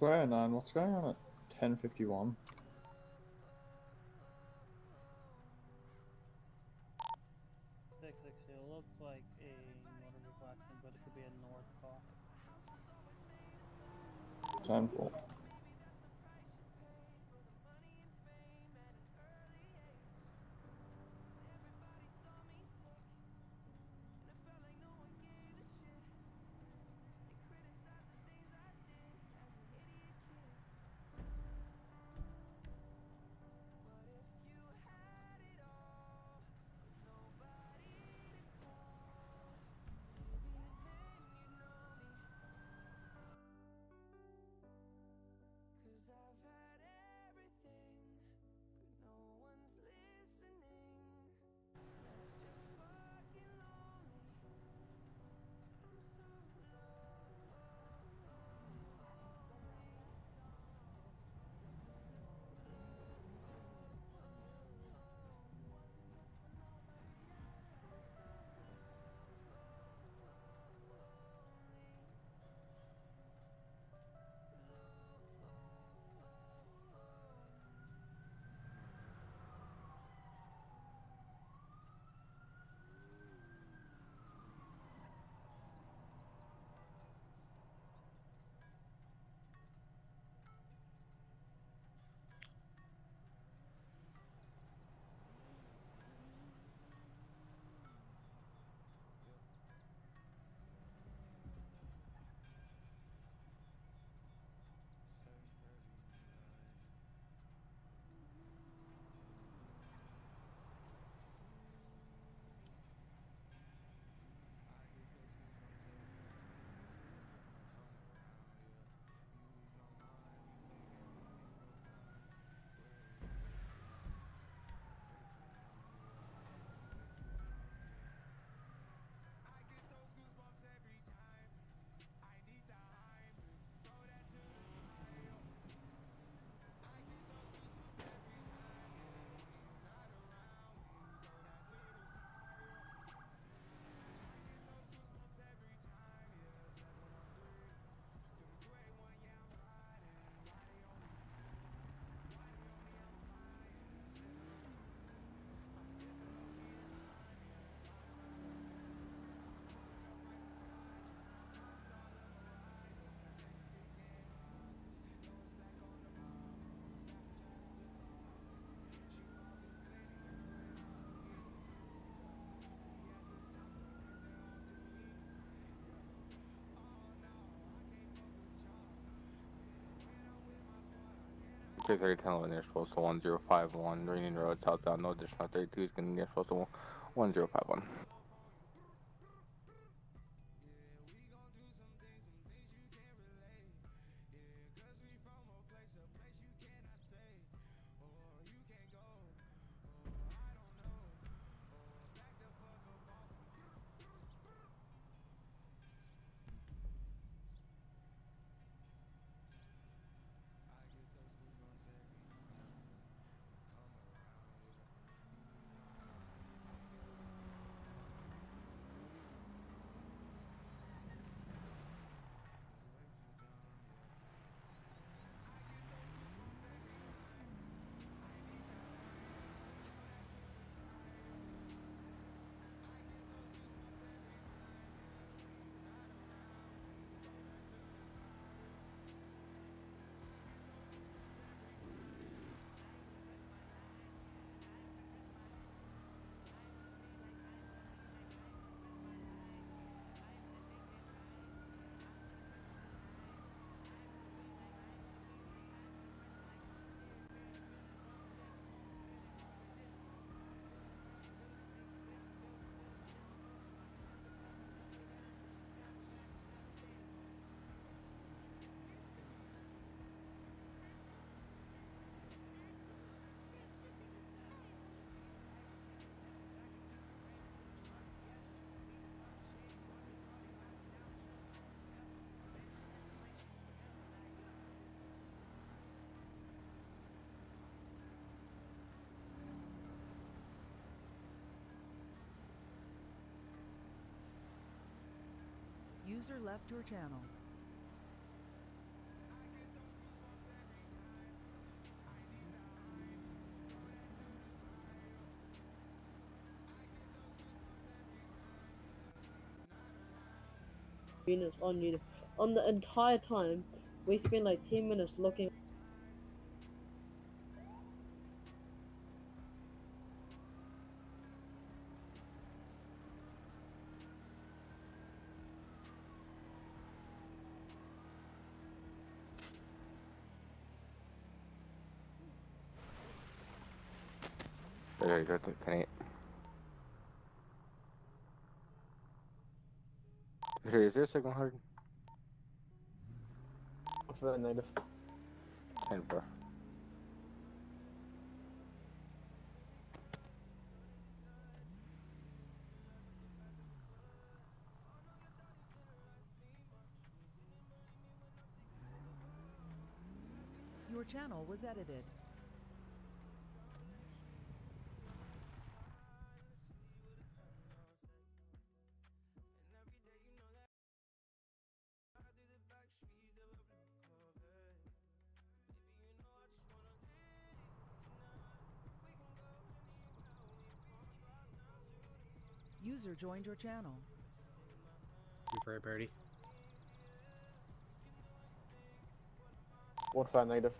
Speaker 2: Square nine. What's going on at ten fifty one?
Speaker 7: Six six two. Looks like a motor accident, but it could be a north call.
Speaker 2: Ten four.
Speaker 21: Two thirty ten eleven. You're supposed to one zero five one. Green Road southbound. No additional thirty two is going to be supposed to one zero five one.
Speaker 17: User left your channel.
Speaker 14: On you On the entire time, we spent like 10 minutes looking.
Speaker 21: There you go, 10 8. Is there a second hard?
Speaker 30: What's that native?
Speaker 21: 10 bro.
Speaker 2: Your channel was edited. User joined your channel.
Speaker 31: Two for a birdie.
Speaker 30: What's that native?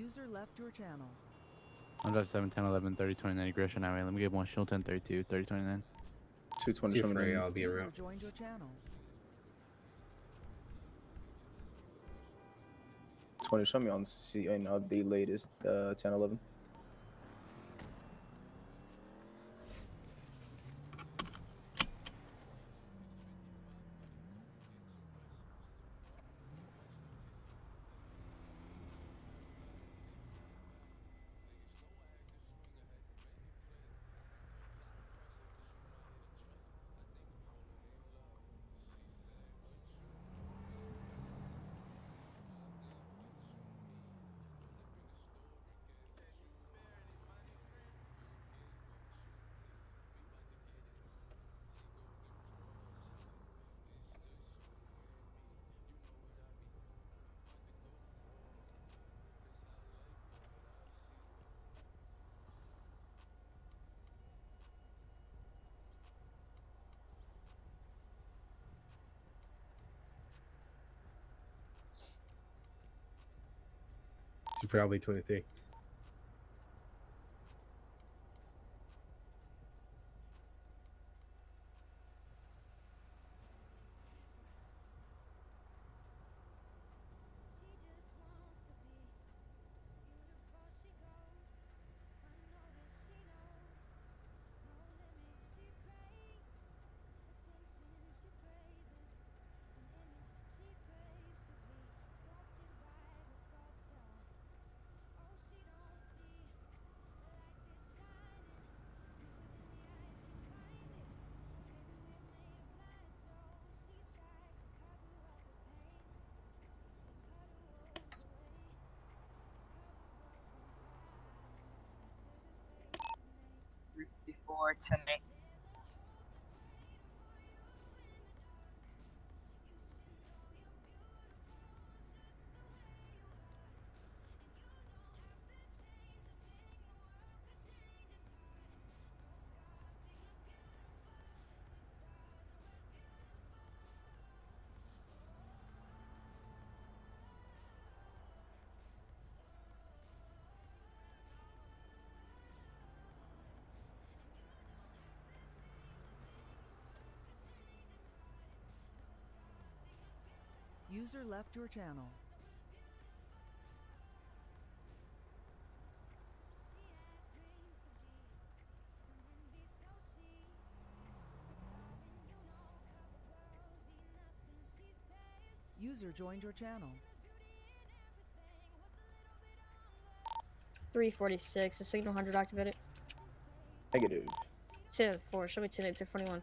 Speaker 2: User left your channel.
Speaker 26: I'm drive 7, 10, 11, 30, 29 aggression highway. Let me get one shield 10, 32, 30, 29.
Speaker 30: 220
Speaker 31: Two
Speaker 30: from
Speaker 31: for
Speaker 30: the-
Speaker 31: I'll be around.
Speaker 2: joined your channel.
Speaker 30: 20, show me on C and uh, the latest uh, 10, 11.
Speaker 31: Probably 23.
Speaker 32: Fifty four,
Speaker 17: User left your channel. User joined your channel.
Speaker 33: 346, the signal 100 activated.
Speaker 30: Negative.
Speaker 33: 10 4, show me 10 8 241.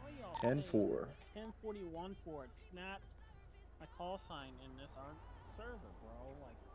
Speaker 7: What y'all
Speaker 30: 10
Speaker 7: say?
Speaker 30: 4.
Speaker 7: 1041 for it. Snapped my call sign in this server, bro. Like,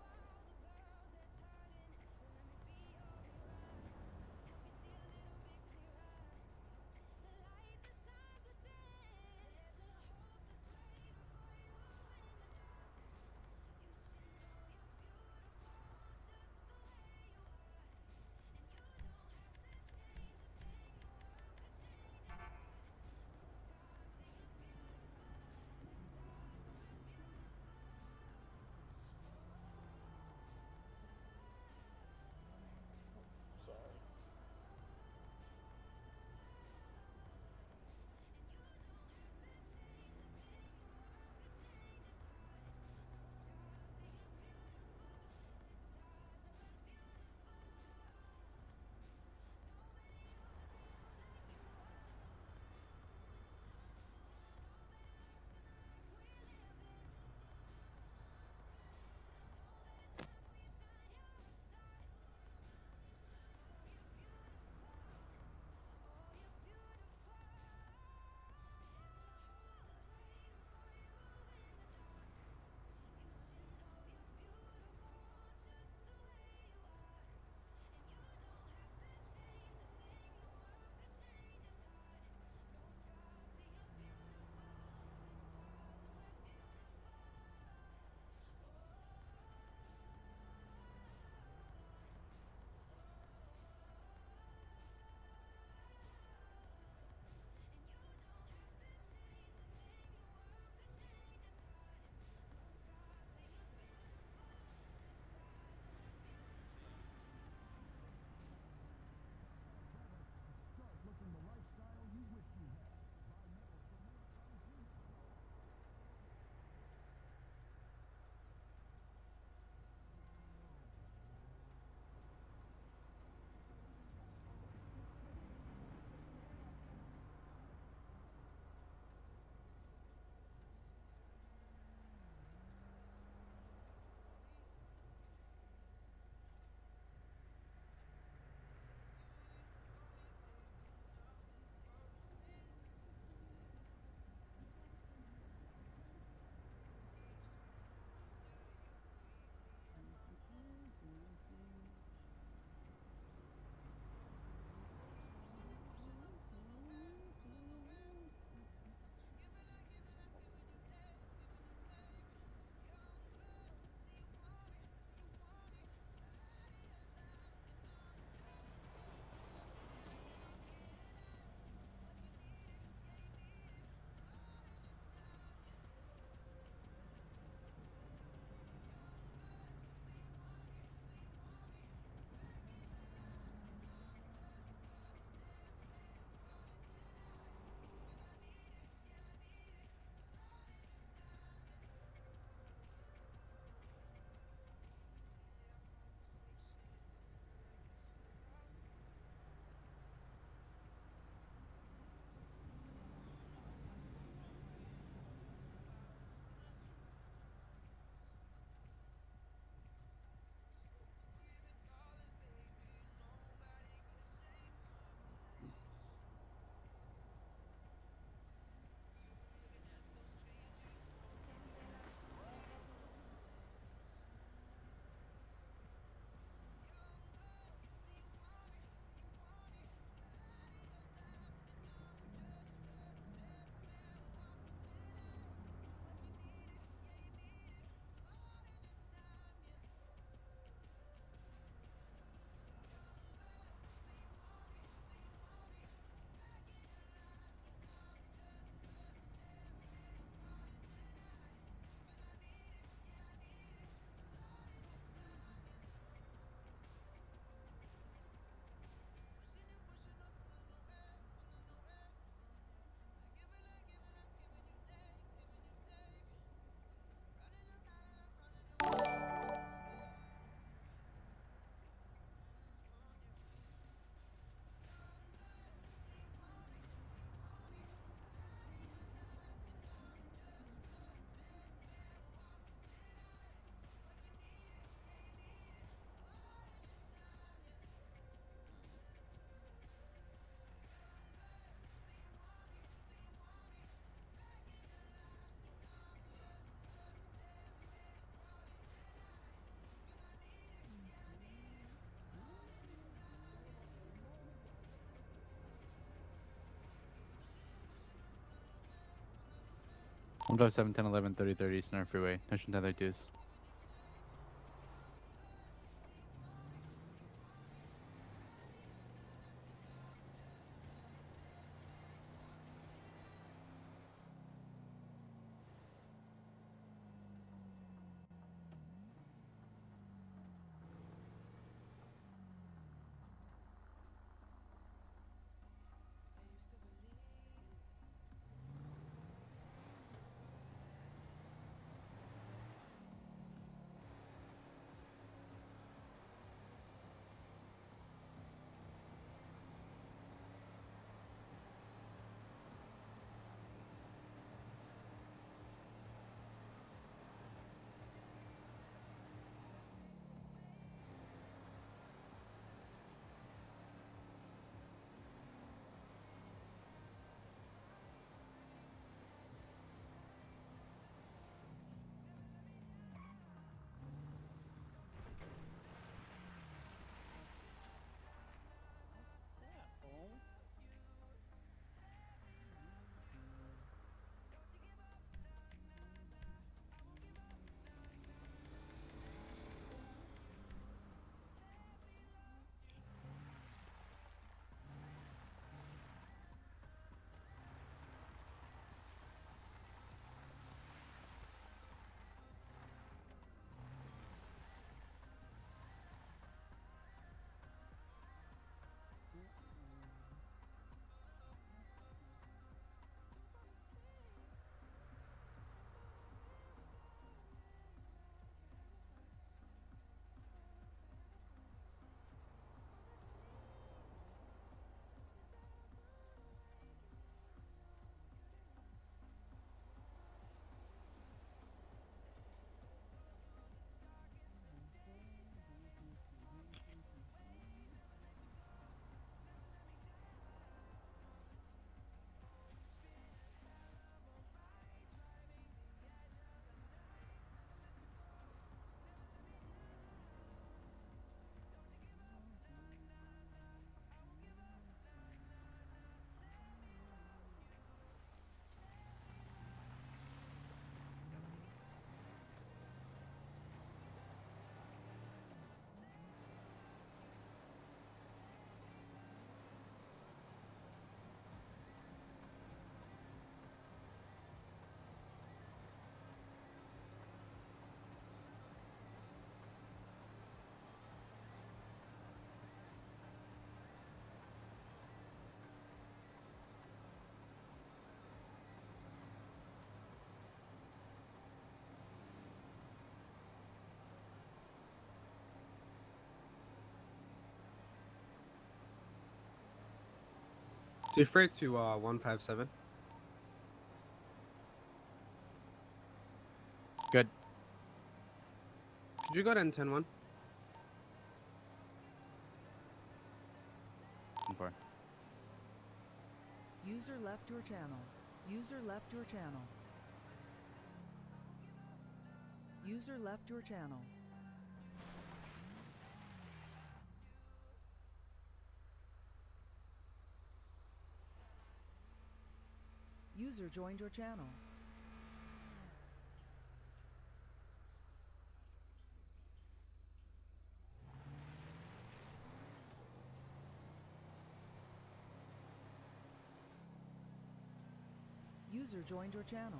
Speaker 2: 157, 10, 11, 30, 30, Senora Freeway. National 1032s.
Speaker 31: Defer to uh, 157.
Speaker 2: Good.
Speaker 31: Could you go to N10 1?
Speaker 2: For.
Speaker 17: User left your channel. User left your channel. User left your channel. User joined your channel. User joined your channel.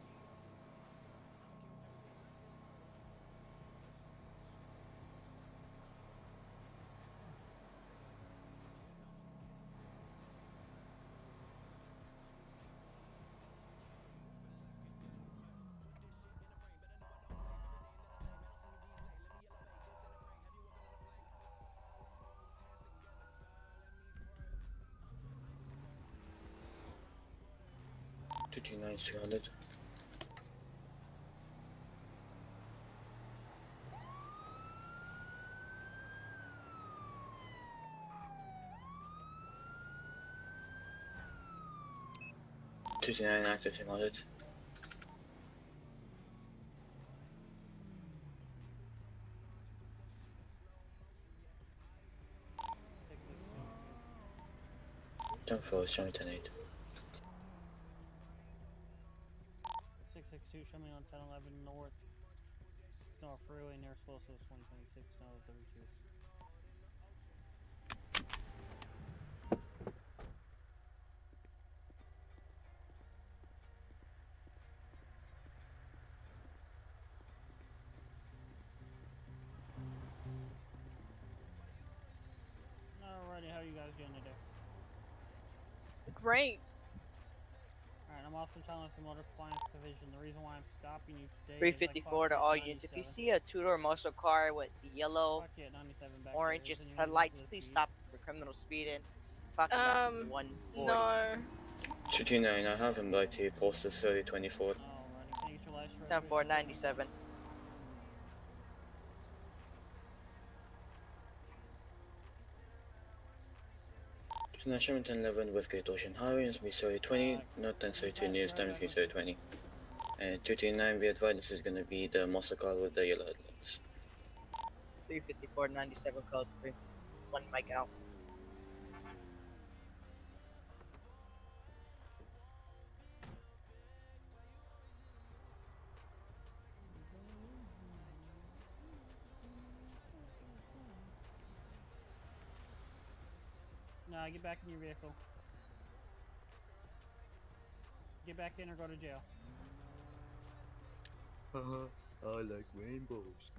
Speaker 34: 59 surrounded. Thirty nine active surrounded. Don't fall,
Speaker 7: strong 10 8. 10 11 north. Freeway near Slosos 126, snow 32. Alrighty, how are you guys doing today?
Speaker 35: Great.
Speaker 7: I'm also challenged the Motor Compliance Division. The reason why I'm stopping you today
Speaker 32: 354 to all units. If you see a two-door muscle car with yellow, orange
Speaker 7: is
Speaker 32: headlights, please
Speaker 7: speed.
Speaker 32: stop for criminal speeding. Fuck
Speaker 35: um,
Speaker 32: 140.
Speaker 35: No.
Speaker 34: 229, I have him by T, posted 3024.
Speaker 32: 10497.
Speaker 34: National 11 with Great Ocean Highway, it's me 20, not 1032 news, time between 20. Uh, 229, be advised, this is gonna be the muscle call with the yellow headlights.
Speaker 32: 354, 97 code 3, 1 mic out.
Speaker 7: Nah, get back in your vehicle. Get back in or go to jail.
Speaker 36: Uh-huh. I like rainbows.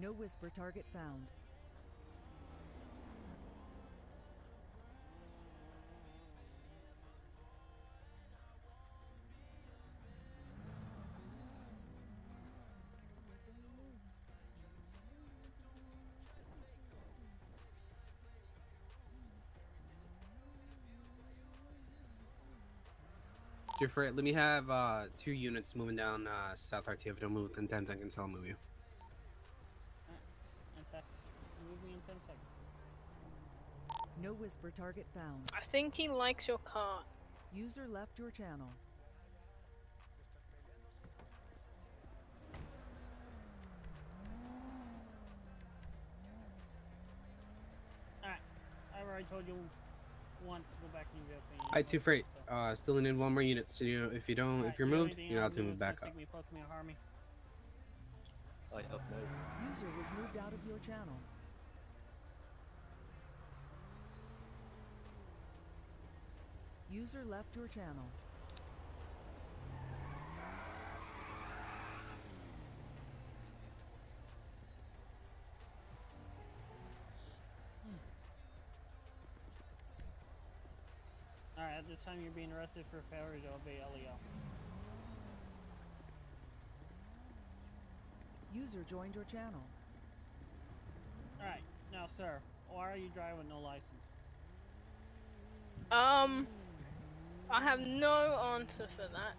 Speaker 2: No whisper target found.
Speaker 31: Jeffrey, let me have uh, two units moving down uh, South don't move within 10 seconds, I'll move you.
Speaker 7: In fact, move me in 10 seconds.
Speaker 2: No whisper target found.
Speaker 35: I think he likes your car.
Speaker 2: User left your channel.
Speaker 7: Alright, I've already told you once to go back in your vehicle.
Speaker 31: Alright, two freight. Uh, still need one more unit. So you, know, if you don't, if you're moved, you're not to move back up.
Speaker 7: Me, me, harm me.
Speaker 36: I have no.
Speaker 2: User was moved out of your channel. User left your channel.
Speaker 7: Alright, at this time you're being arrested for failure to obey LEO.
Speaker 2: User joined your channel.
Speaker 7: Alright, now sir, why are you driving with no license?
Speaker 35: Um, I have no answer for that.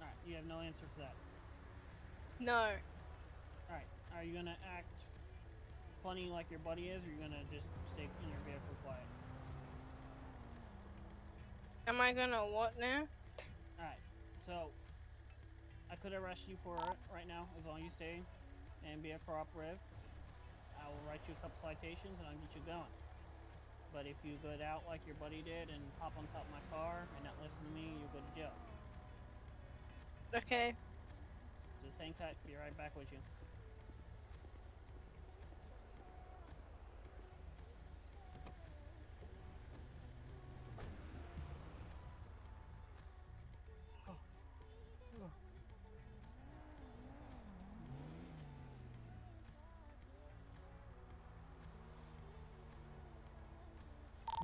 Speaker 7: Alright, you have no answer for that.
Speaker 35: No.
Speaker 7: Alright, are you gonna act funny like your buddy is, or are you gonna just stay in your vehicle quiet?
Speaker 35: Am I gonna what now?
Speaker 7: Alright, so I could arrest you for it right now as long as you stay and be a cooperative. I will write you a couple citations and I'll get you going. But if you get out like your buddy did and hop on top of my car and not listen to me, you'll go to jail.
Speaker 35: Okay.
Speaker 7: Just hang tight, be right back with you.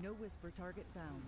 Speaker 17: No whisper target found.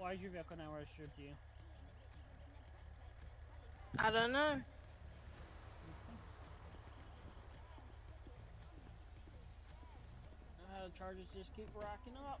Speaker 7: Alright, why is your vehicle not registered to you?
Speaker 2: I don't know.
Speaker 7: Uh, the charges just keep rocking up.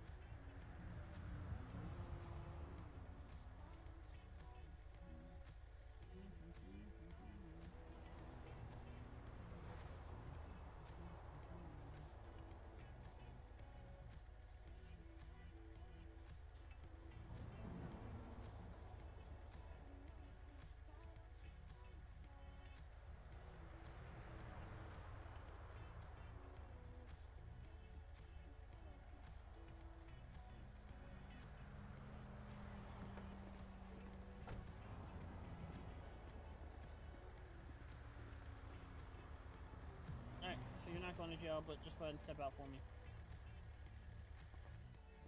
Speaker 7: Going jail, but just go ahead and step out for me.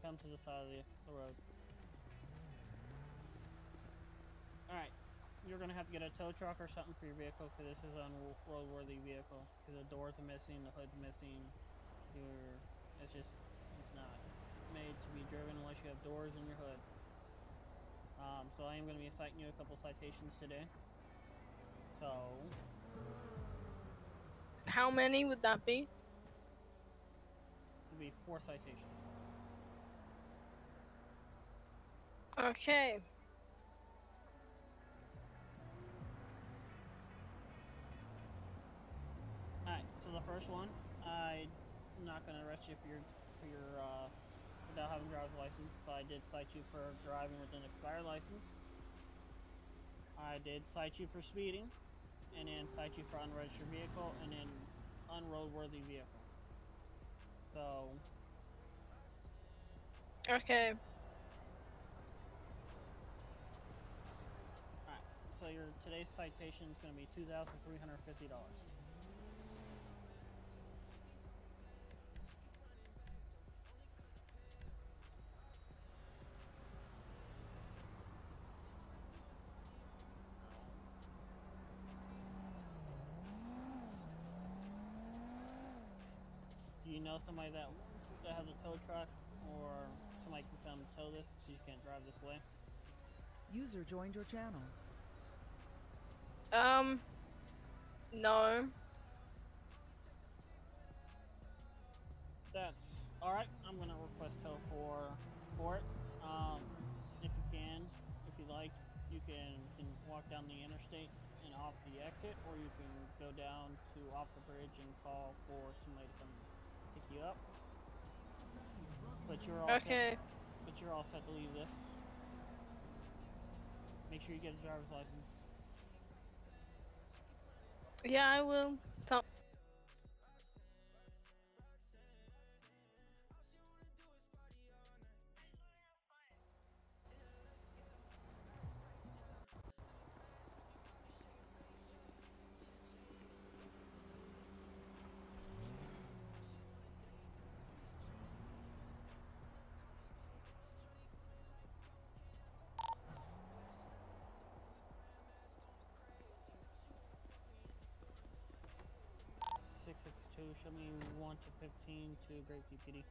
Speaker 7: Come to the side of the, the road. Alright, you're going to have to get a tow truck or something for your vehicle because this is an unroadworthy vehicle. Because the doors are missing, the hood's missing. You're, it's just, it's not made to be driven unless you have doors in your hood. Um, so I am going to be citing you a couple citations today. So,
Speaker 2: How many would that be?
Speaker 7: it'll be four citations.
Speaker 2: Okay.
Speaker 7: Alright, so the first one, I'm not gonna arrest you for your for your uh without having a driver's license. So I did cite you for driving with an expired license. I did cite you for speeding, and then cite you for unregistered vehicle and then unroadworthy vehicle. So.
Speaker 2: Okay.
Speaker 7: Alright, so your today's citation is going to be $2,350. Know somebody that that has a tow truck, or somebody can come tow this so you can't drive this way?
Speaker 17: User joined your channel.
Speaker 2: Um. No.
Speaker 7: That's all right. I'm gonna request tow for for it. Um, if you can, if you like, you can can walk down the interstate and off the exit, or you can go down to off the bridge and call for somebody to come pick you up. But you're all
Speaker 2: Okay.
Speaker 7: Set, but you're all set to leave this. Make sure you get a driver's license.
Speaker 2: Yeah, I will. Tell
Speaker 7: me one to fifteen to Great CPD.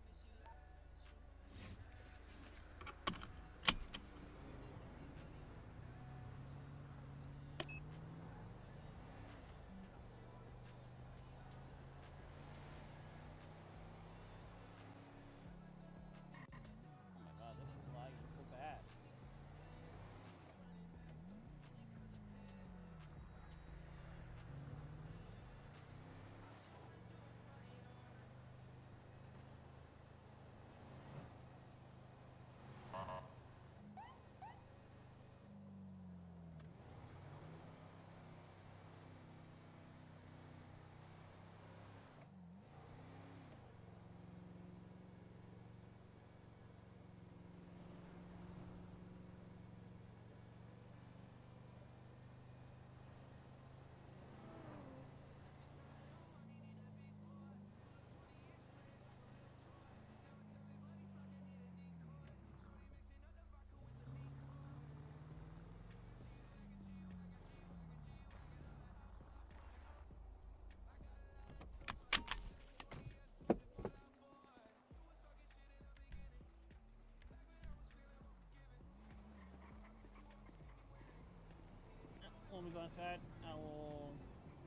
Speaker 2: Go inside, I will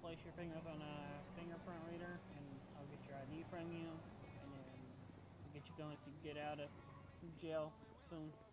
Speaker 2: place your fingers on a fingerprint reader, and I'll get your ID from you, and then we'll get you going so you can get out of jail soon.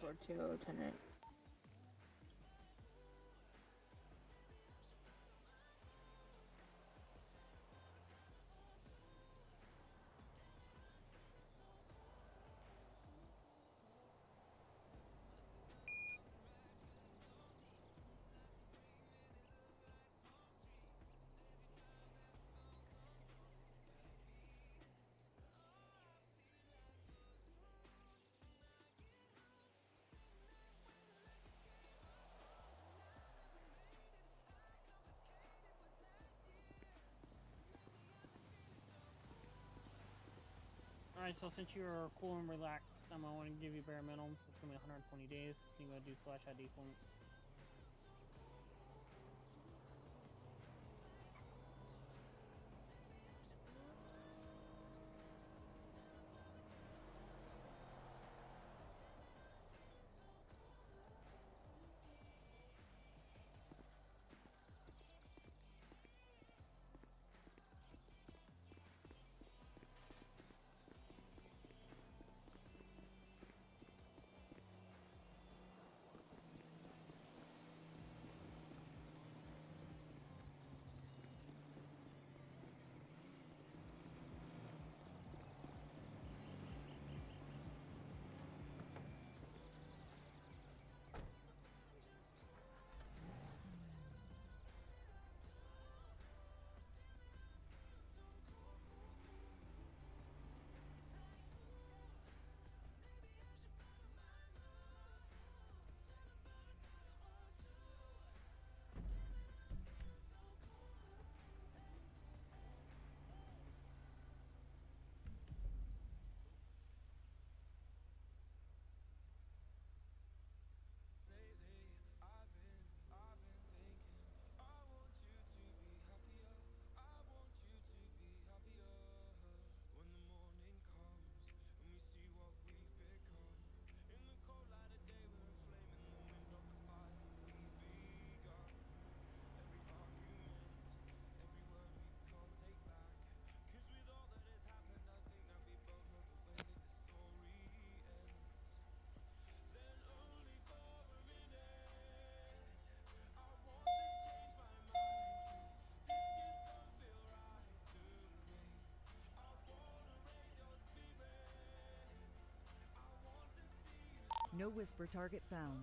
Speaker 37: For two lieutenant.
Speaker 2: Alright, so since you're cool and relaxed, um, I want to give you bare minimum, it's gonna be 120 days. You go do slash ID for? No whisper target found.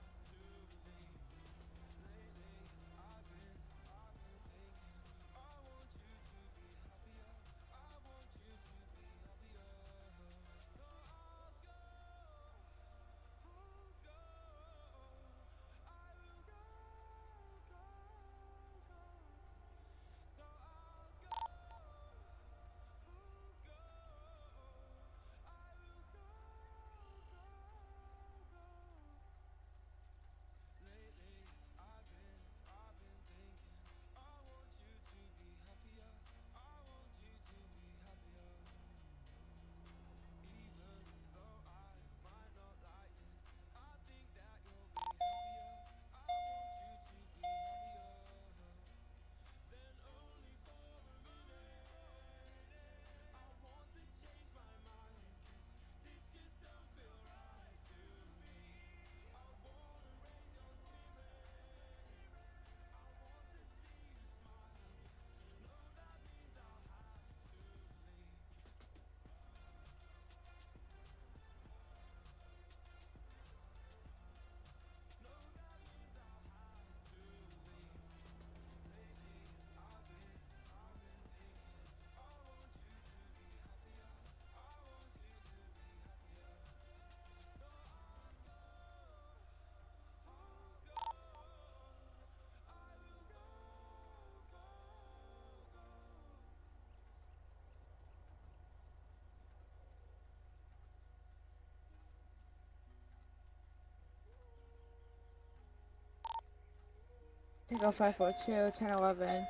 Speaker 37: Off 542, 1011.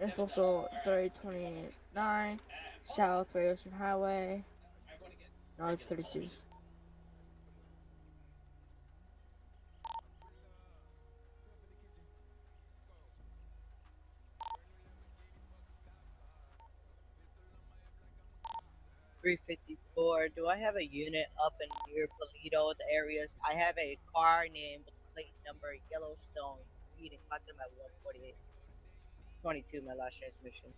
Speaker 37: You're supposed to 3029 South Great Ocean Highway. North 32s.
Speaker 32: Three fifty four. Do I have a unit up in near Paleto the areas? I have a car named plate number Yellowstone speeding clocked him at one forty eight. Twenty two my last transmission.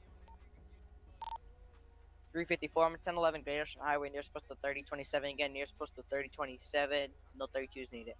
Speaker 32: 354, I'm at 1011 Great Ocean Highway, near supposed to 3027 again, near supposed to 3027. No 32s needed.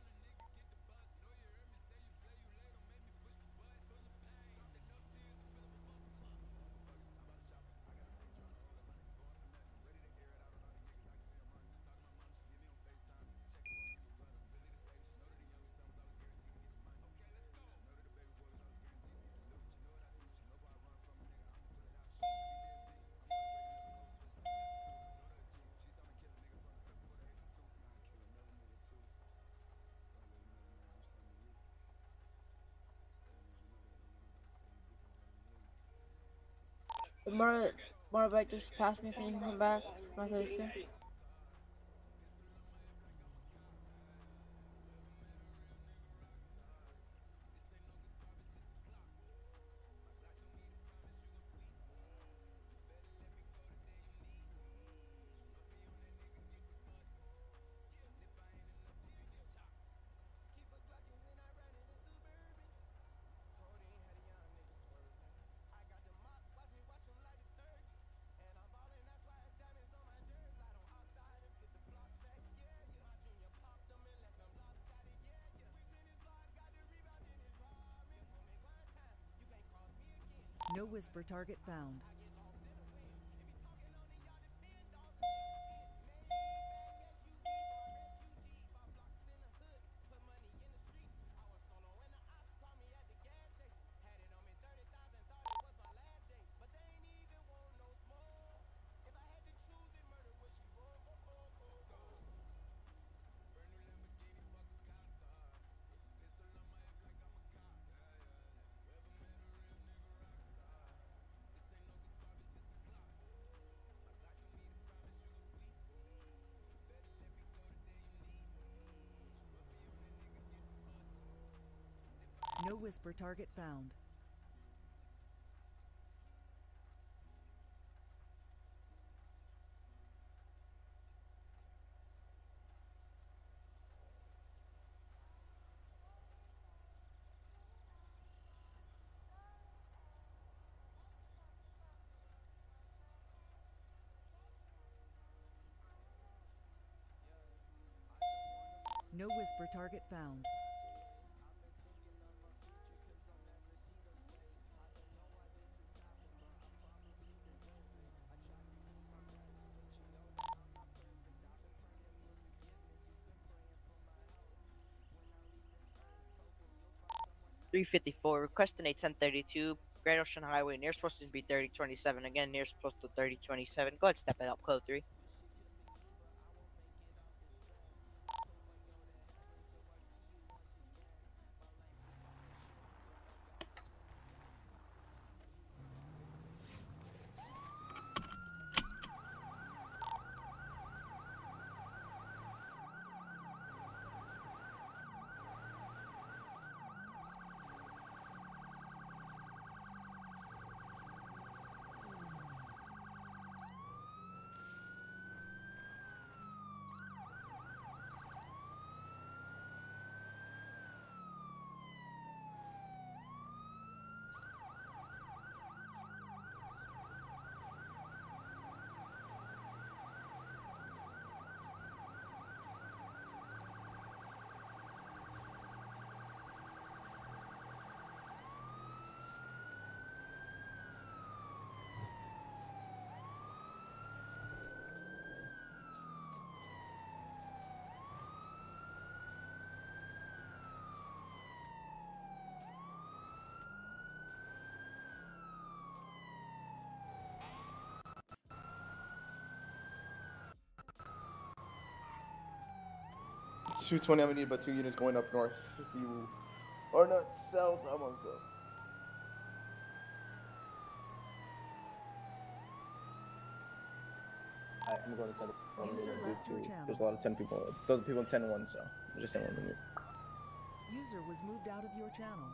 Speaker 37: The motor, motorbike just passed me. Can you come back? My 32.
Speaker 2: No whisper target found. No whisper target found. No whisper target found.
Speaker 32: Three fifty four. Requesting a ten thirty two. Great Ocean Highway. Near supposed to be thirty twenty seven. Again, near supposed to thirty twenty seven. Go ahead, step it up. Code three.
Speaker 30: Two twenty. I'm gonna need about two units going up north. If you are not south, I'm on south. Alright, I'm going to ten. I'm gonna do two. There's a lot of ten people. Those people in ten and one, so I'm just saying one minute.
Speaker 2: User was moved out of your channel.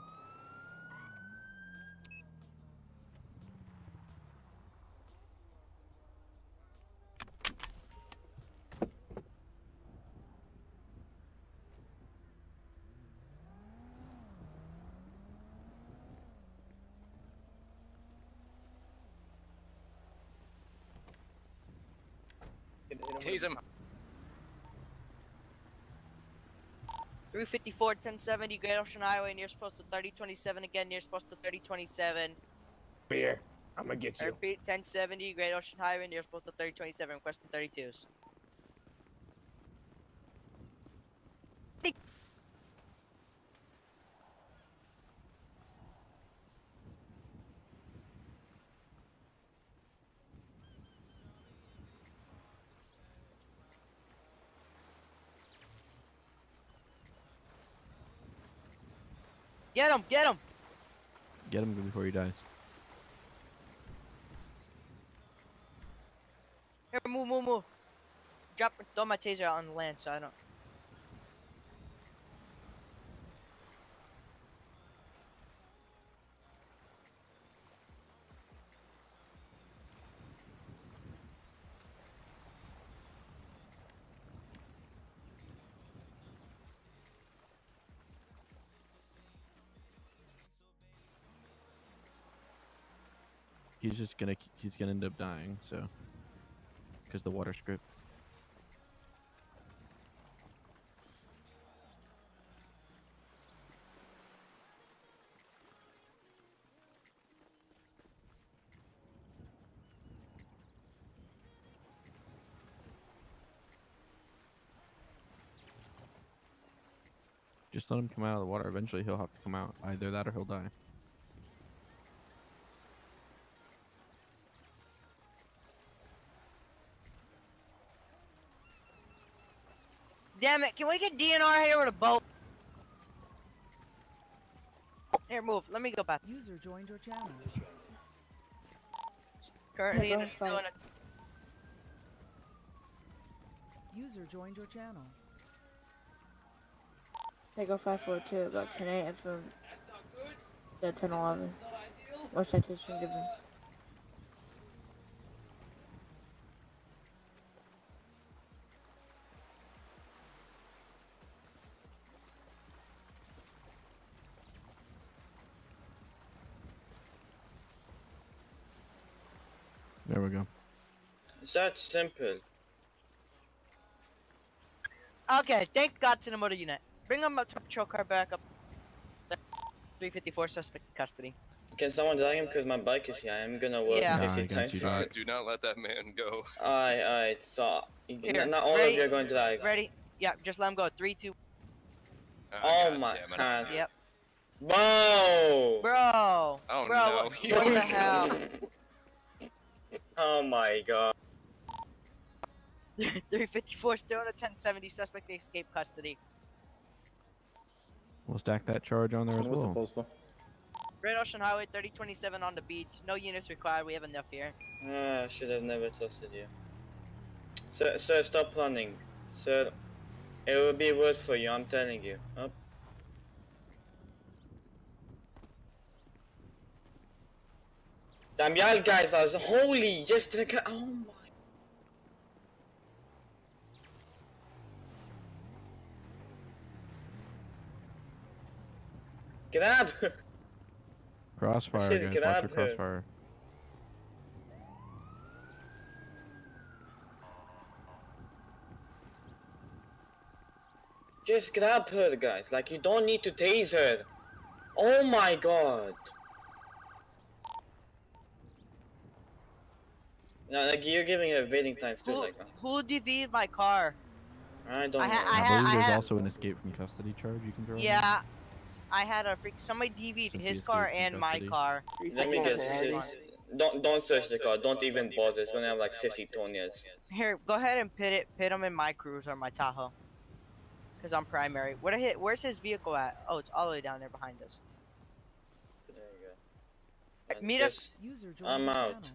Speaker 38: Tase him.
Speaker 32: 354, 1070, Great Ocean Highway, near supposed to 3027 again, near supposed to 3027.
Speaker 38: Here, I'm gonna get
Speaker 32: I
Speaker 38: you.
Speaker 32: repeat, 1070, Great Ocean Highway, near supposed to 3027, requesting 32s. Get him, get him!
Speaker 26: Get him before he dies.
Speaker 32: Here, move, move, move. Drop, throw my taser on the land so I don't.
Speaker 26: he's just gonna he's gonna end up dying. So, because the water script. Just let him come out of the water. Eventually, he'll have to come out. Either that or he'll die.
Speaker 32: Damn it! Can we get DNR here with a boat? Here, move. Let me go back.
Speaker 2: User joined your channel.
Speaker 32: Currently in
Speaker 2: Yeah,
Speaker 32: the
Speaker 2: go
Speaker 32: doing
Speaker 2: fight.
Speaker 32: it.
Speaker 2: User joined your channel.
Speaker 37: They go 542, about 10 8 from yeah, 10 11. What citation given?
Speaker 26: We go.
Speaker 34: It's that simple.
Speaker 32: Okay, thank God to the motor unit. Bring him up to patrol car back up. 354 suspect custody.
Speaker 34: Can someone drag him? Because my bike is here. I'm gonna work
Speaker 32: Yeah.
Speaker 34: 50
Speaker 26: Nah,
Speaker 34: times.
Speaker 26: you.
Speaker 39: Do not let that man go.
Speaker 34: Alright, alright. So,
Speaker 32: Here,
Speaker 34: not all
Speaker 32: ready?
Speaker 34: of you are going to die.
Speaker 32: Ready? Yeah, just let him go. Three, two.
Speaker 34: Ah, oh my god.
Speaker 32: Yep.
Speaker 34: Whoa!
Speaker 32: Bro.
Speaker 39: Oh,
Speaker 32: bro,
Speaker 39: no,
Speaker 32: what, what the hell?
Speaker 34: Oh my god.
Speaker 32: 354 still in a 1070 suspect they escape custody.
Speaker 26: We'll stack that charge on there as
Speaker 27: What's the
Speaker 26: well.
Speaker 27: postal?
Speaker 32: Great Ocean Highway 3027 on the beach. No units required. We have enough here.
Speaker 34: Ah, I should have never trusted you. Sir, sir, stop planning. Sir, it will be worse for you, I'm telling you. Up. Damn, y'all guys are holy, just like, oh my. Grab!
Speaker 26: Crossfire, guys.
Speaker 34: get
Speaker 26: Watch your crossfire.
Speaker 34: Just grab her, guys. Like, you don't need to tase her. Oh my god. No, like, you're giving her waiting times too,
Speaker 32: Who,
Speaker 34: like, uh.
Speaker 32: who DV'd my car?
Speaker 34: I don't
Speaker 32: I
Speaker 34: know.
Speaker 32: ha-
Speaker 26: I,
Speaker 32: I
Speaker 26: believe there's
Speaker 32: had-
Speaker 26: also an escape from custody charge you can throw. in.
Speaker 32: Yeah, I had a freak. Somebody DV'd
Speaker 26: Since
Speaker 32: his car and my car.
Speaker 34: Let me guess. Just, don't don't search the car. Don't even bother. It's gonna have like 50 tonias.
Speaker 32: Here, go ahead and pit it. Pit him in my cruise or my Tahoe. Cause I'm primary. What I hit? Where's his vehicle at? Oh, it's all the way down there behind us.
Speaker 34: There you go.
Speaker 32: Meet us.
Speaker 2: User joined
Speaker 34: I'm
Speaker 2: your
Speaker 34: out.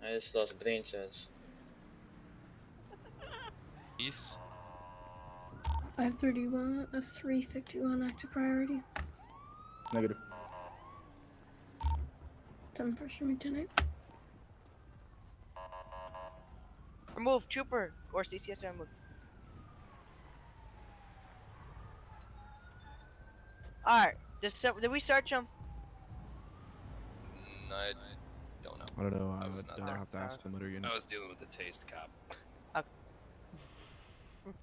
Speaker 2: Channel.
Speaker 34: I just lost brain cells.
Speaker 39: Peace.
Speaker 37: 531, a 351 active priority.
Speaker 27: Negative.
Speaker 37: 10 first from 10 8.
Speaker 32: Remove trooper or CCS remove. All right. Did, did we search him?
Speaker 39: I don't know.
Speaker 26: I don't know. I
Speaker 39: I was
Speaker 26: would
Speaker 39: not
Speaker 26: uh,
Speaker 39: there.
Speaker 26: have to ask the motor unit.
Speaker 39: I was dealing with the taste cop.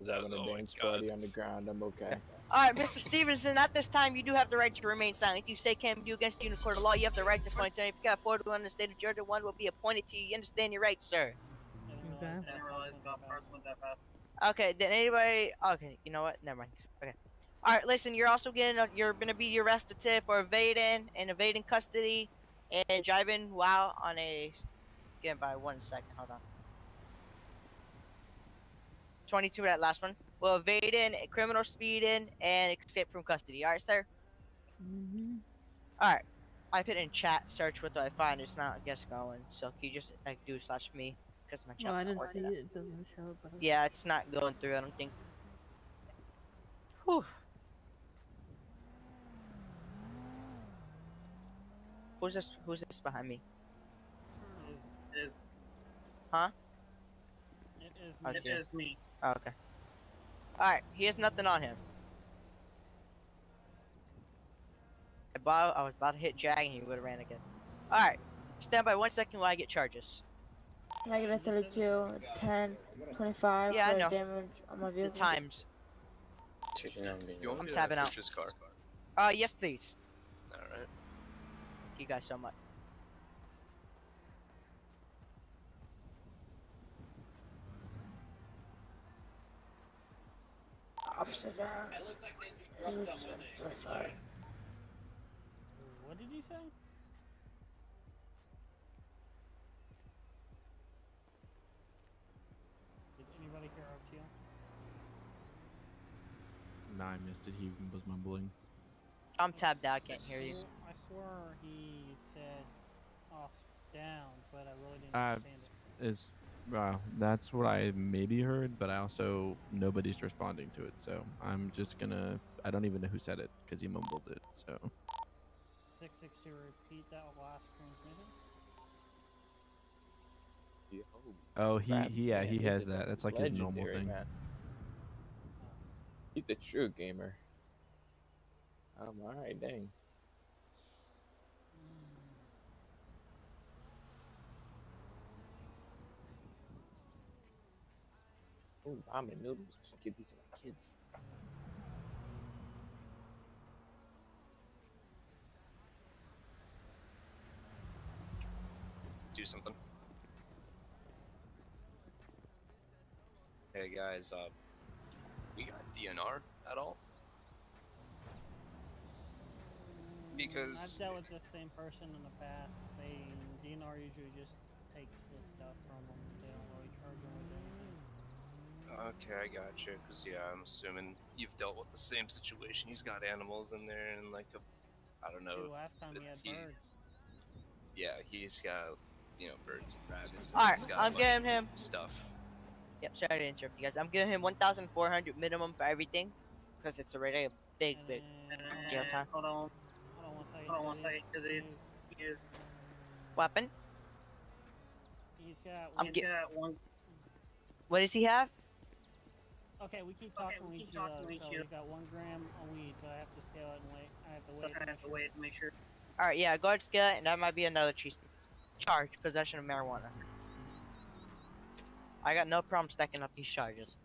Speaker 38: Is that an
Speaker 39: Oh,
Speaker 38: annoyance
Speaker 39: God.
Speaker 38: buddy on the ground? I'm okay.
Speaker 32: All right, Mr. Stevenson. At this time, you do have the right to remain silent. You say can be due against the unit court of law, you have the right to point. If you got 41 in the state of Georgia, one will be appointed to you. You understand your rights, sir? Okay, then anybody? Okay, you know what? Never mind. Okay. All right, listen. You're also getting. A, you're gonna be arrested today for evading and evading custody and driving while on a. Get by one second. Hold on. 22. That last one. Well, evading, criminal speeding, and escape from custody. All right, sir.
Speaker 11: Mm-hmm.
Speaker 32: All right. I put in chat. Search what do I find? It's not. I guess going. So can you just like do slash me? Because my chat's
Speaker 11: No,
Speaker 32: not working
Speaker 11: it. It doesn't show. But
Speaker 32: Yeah, it's not going through. I don't think. Whew. Who's this? Who's this behind me? Huh?
Speaker 7: It is
Speaker 32: Oh,
Speaker 7: me.
Speaker 32: it's
Speaker 7: me.
Speaker 32: Oh, okay. All right. He has nothing on him. I, about, I was about to hit Jag and he would have ran again. All right. Stand by one second while I get charges.
Speaker 37: Negative 32, 10, 25
Speaker 32: Yeah, I
Speaker 37: for
Speaker 32: know.
Speaker 37: damage on my
Speaker 32: The times. I'm
Speaker 39: me to
Speaker 32: tapping out.
Speaker 39: search his car?
Speaker 32: Uh, yes, please.
Speaker 39: All right.
Speaker 32: Thank you guys so much.
Speaker 37: Officer, sorry.
Speaker 7: What did you say? Did anybody hear RTO?
Speaker 26: Nah, I missed it. He was mumbling.
Speaker 32: I'm tabbed out. I can't hear you.
Speaker 7: I swear he said off down, but I really didn't
Speaker 26: Uh,
Speaker 7: understand it.
Speaker 26: is uh, that's what I maybe heard, but I also nobody's responding to it, so I'm just gonna. I don't even know who said it because he mumbled it. So
Speaker 7: 660 repeat that last transmission.
Speaker 26: oh, he
Speaker 38: Crap,
Speaker 26: he yeah
Speaker 38: man,
Speaker 26: he has that. That's like his normal thing.
Speaker 38: Man. He's a true gamer. Um, alright, dang. Ooh, ramen noodles. I should give these to my kids.
Speaker 39: Do something. Hey guys, uh, we got DNR at all? Because
Speaker 7: I've dealt with this same person in the past. They DNR usually just takes the stuff from them. They don't really charge them with anything.
Speaker 39: Okay, I got you. Cause yeah, I'm assuming you've dealt with the same situation. He's got animals in there and like a, I don't know.
Speaker 7: Shoot, last time he had
Speaker 39: he-
Speaker 7: birds.
Speaker 39: Yeah, he's got, you know, birds and rabbits. And
Speaker 32: Alright,
Speaker 39: he's got,
Speaker 32: I'm
Speaker 39: like,
Speaker 32: giving him.
Speaker 39: stuff.
Speaker 32: Yep, sorry to interrupt you guys. I'm giving him 1,400 minimum for everything, because it's already a big, big jail time.
Speaker 7: Hold on. Hold on one second.
Speaker 32: Hold on one
Speaker 7: 'cause
Speaker 32: second, 'cause
Speaker 7: he's-
Speaker 32: it's-
Speaker 7: he is.
Speaker 32: Weapon?
Speaker 7: He's got.
Speaker 32: I'm
Speaker 7: he's
Speaker 32: gi-
Speaker 7: got one.
Speaker 32: What does he have?
Speaker 7: Okay, we keep talking weed kill, so he's got one gram of weed, but I have to scale it and wait. I have to wait. I have to wait to make sure.
Speaker 32: Alright, yeah, go ahead and scale it, and that might be another cheese. Charge, possession of marijuana. I got no problem stacking up these charges.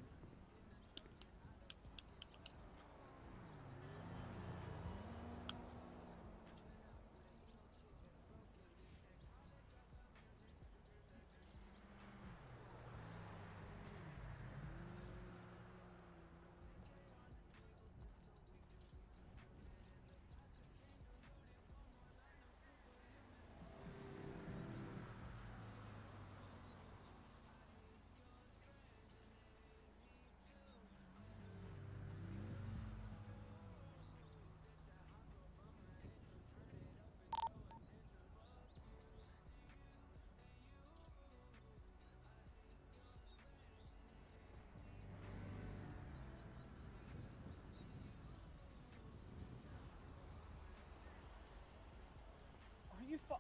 Speaker 7: You fu-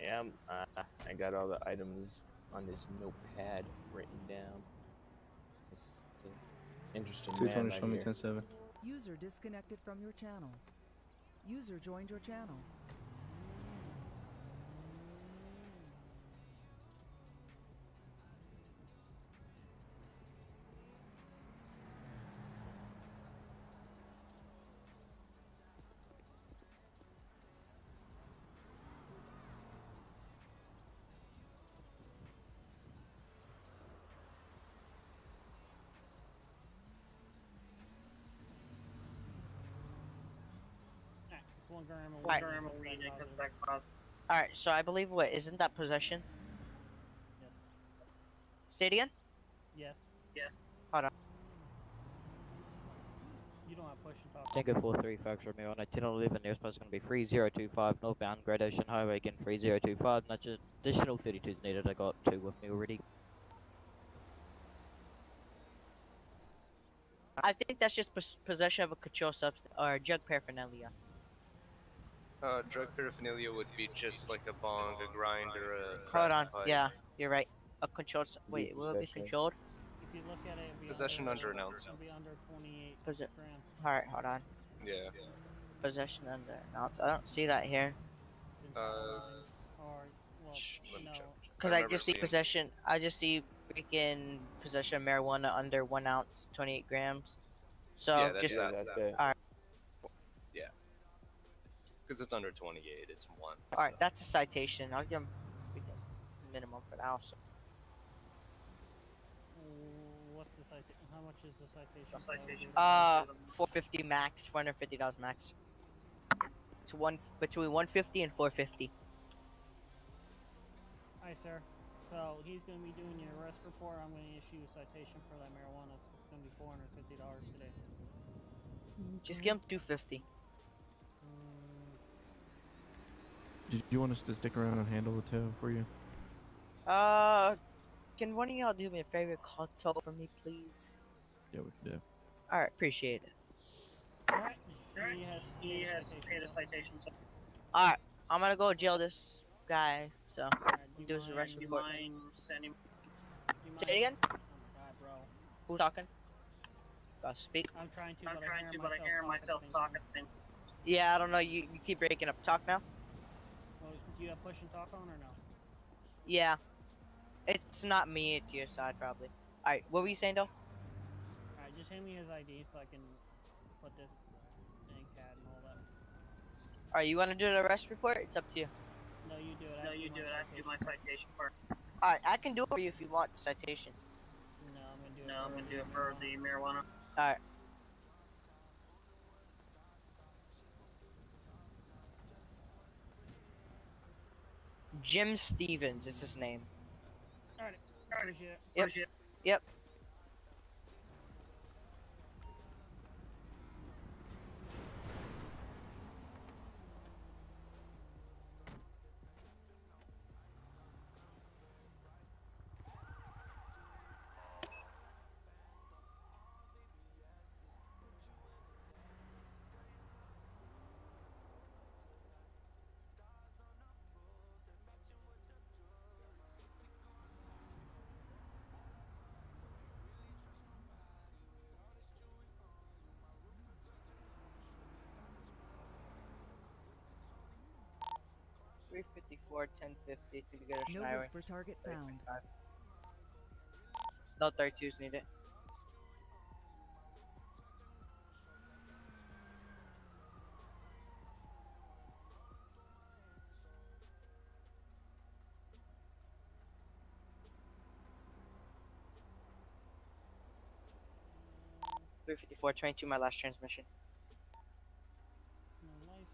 Speaker 38: Yeah, I'm, uh, I got all the items on this notepad written down. It's, it's an interesting
Speaker 40: Two
Speaker 38: man right
Speaker 40: show me
Speaker 38: here.
Speaker 40: ten seven.
Speaker 2: User disconnected from your channel. User joined your channel.
Speaker 7: One gram of weed.
Speaker 32: Alright.
Speaker 7: gram of weed. It comes back positive.
Speaker 32: Alright, so I believe what isn't that possession?
Speaker 7: Yes.
Speaker 32: Say it again?
Speaker 7: Yes. Yes.
Speaker 32: Hold on.
Speaker 7: You don't have push and talk.
Speaker 41: Tango 43, Fox Romeo on 1011, nearest post is going to be 3025 northbound Great Ocean Highway, again 3025, and that's additional 32s needed, I got two with me already.
Speaker 32: I think that's just possession of a controlled substance or drug paraphernalia.
Speaker 39: Uh, drug paraphernalia would be just like a bong, a grinder, a.
Speaker 32: Hold on.
Speaker 39: pipe.
Speaker 32: Yeah, you're right. A controlled. Wait, will it be controlled?
Speaker 7: If you look at it, it'd be
Speaker 39: Possession
Speaker 7: under,
Speaker 39: under an ounce.
Speaker 7: It'd be under 28
Speaker 32: Posse-
Speaker 7: grams.
Speaker 32: Alright, hold on.
Speaker 39: Yeah.
Speaker 32: Possession under an ounce. I don't see that here.
Speaker 39: Uh,
Speaker 7: Or, well, no.
Speaker 39: check.
Speaker 32: Because I,
Speaker 39: remember
Speaker 32: just see
Speaker 39: seeing-
Speaker 32: possession. I just see freaking possession of marijuana under one ounce, 28 grams. So
Speaker 39: yeah, that's,
Speaker 32: just.
Speaker 39: that,
Speaker 38: that's
Speaker 39: that-
Speaker 38: it.
Speaker 32: Alright,
Speaker 39: Yeah. Because it's under 28, it's one.
Speaker 32: alright, that's a citation. I'll give him minimum for now. So.
Speaker 7: What's the citation? How much is the citation?
Speaker 32: citation Uh, 450 max, 450 dollars max. It's one between 150 and 450.
Speaker 7: Hi, sir. So he's going to be doing your arrest report. I'm going to issue a citation for that marijuana. So it's going to be $450 today.
Speaker 32: Just give him 250.
Speaker 42: Did you want us to stick around and handle the tow for you?
Speaker 32: Uh, can one of y'all do me a favor? Call tow for me, please.
Speaker 42: Yeah, we can do.
Speaker 32: All right, appreciate it.
Speaker 7: Alright. He has, he has paid a citation. So
Speaker 32: All right, I'm gonna go jail this guy. So do his arrest
Speaker 7: do you
Speaker 32: report.
Speaker 7: mind sending?
Speaker 32: Say it again.
Speaker 7: Oh my god, bro.
Speaker 32: Who's talking? Gotta speak.
Speaker 7: I'm trying to,
Speaker 32: I'm
Speaker 7: but,
Speaker 32: trying
Speaker 7: I
Speaker 32: to, but I hear
Speaker 7: talk
Speaker 32: myself
Speaker 7: at the same
Speaker 32: talk
Speaker 7: time.
Speaker 32: at the same Yeah, I don't know. You you keep breaking up. Talk now.
Speaker 7: Well, do you have push and talk on or no?
Speaker 32: Yeah. It's not me. It's your side probably. All right. What were you saying though?
Speaker 7: Alright, just hand me his ID so I can put this in CAD and all that.
Speaker 32: All right. You want to do the arrest report? It's up to you.
Speaker 7: No, you do it. I
Speaker 32: No, you
Speaker 7: do
Speaker 32: do
Speaker 7: my
Speaker 32: it. I have to do my
Speaker 7: citation first.
Speaker 32: All right. I can do it for you if you want the citation.
Speaker 7: No, I'm gonna do it.
Speaker 32: No,
Speaker 7: for
Speaker 32: I'm gonna do it for the
Speaker 7: marijuana.
Speaker 32: All Jim Stevens is his name.
Speaker 7: Alright, appreciate it.
Speaker 32: Yep. Yep. Three fifty four, ten fifty to get a
Speaker 17: No whisper target found.
Speaker 32: No thirty twos needed. Three fifty four, twenty two, my last transmission.
Speaker 7: No license.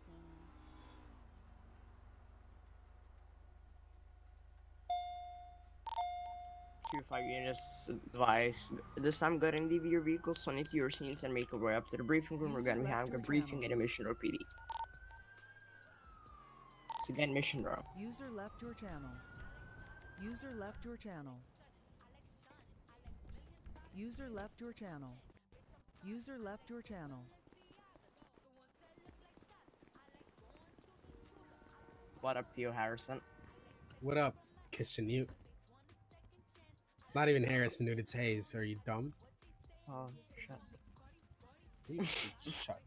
Speaker 5: Two five units advice. This time getting leave your vehicles on into your scenes and make our way up to the briefing room. We're gonna be having a briefing
Speaker 17: channel.
Speaker 5: at a mission row PD. It's again mission row.
Speaker 17: User left your channel. User left your channel. User left your channel. User left your channel.
Speaker 5: What up, Theo Harrison?
Speaker 31: What up, Kishanute? It's not even Harrison, dude. It's Hayes. Are you dumb?
Speaker 5: Oh, shut.
Speaker 31: Shut.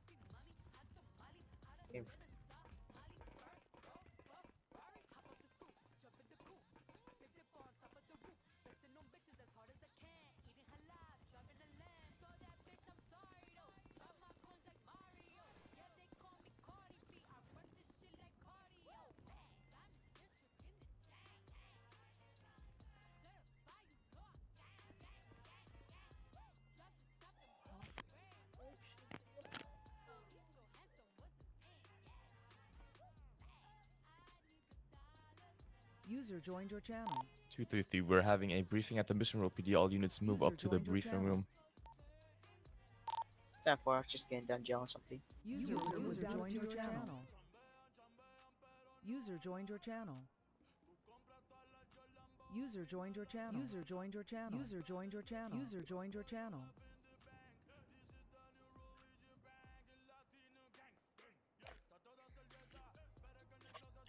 Speaker 17: User joined your channel.
Speaker 26: 233, we're having a briefing at the Mission Row PD. All units move
Speaker 17: User
Speaker 26: up to the briefing
Speaker 17: channel.
Speaker 26: room.
Speaker 32: Ten four, I was just getting done jailing something.
Speaker 17: User, user joined your channel. User joined your channel. User joined your channel. User joined your channel. User joined your channel. User joined your channel.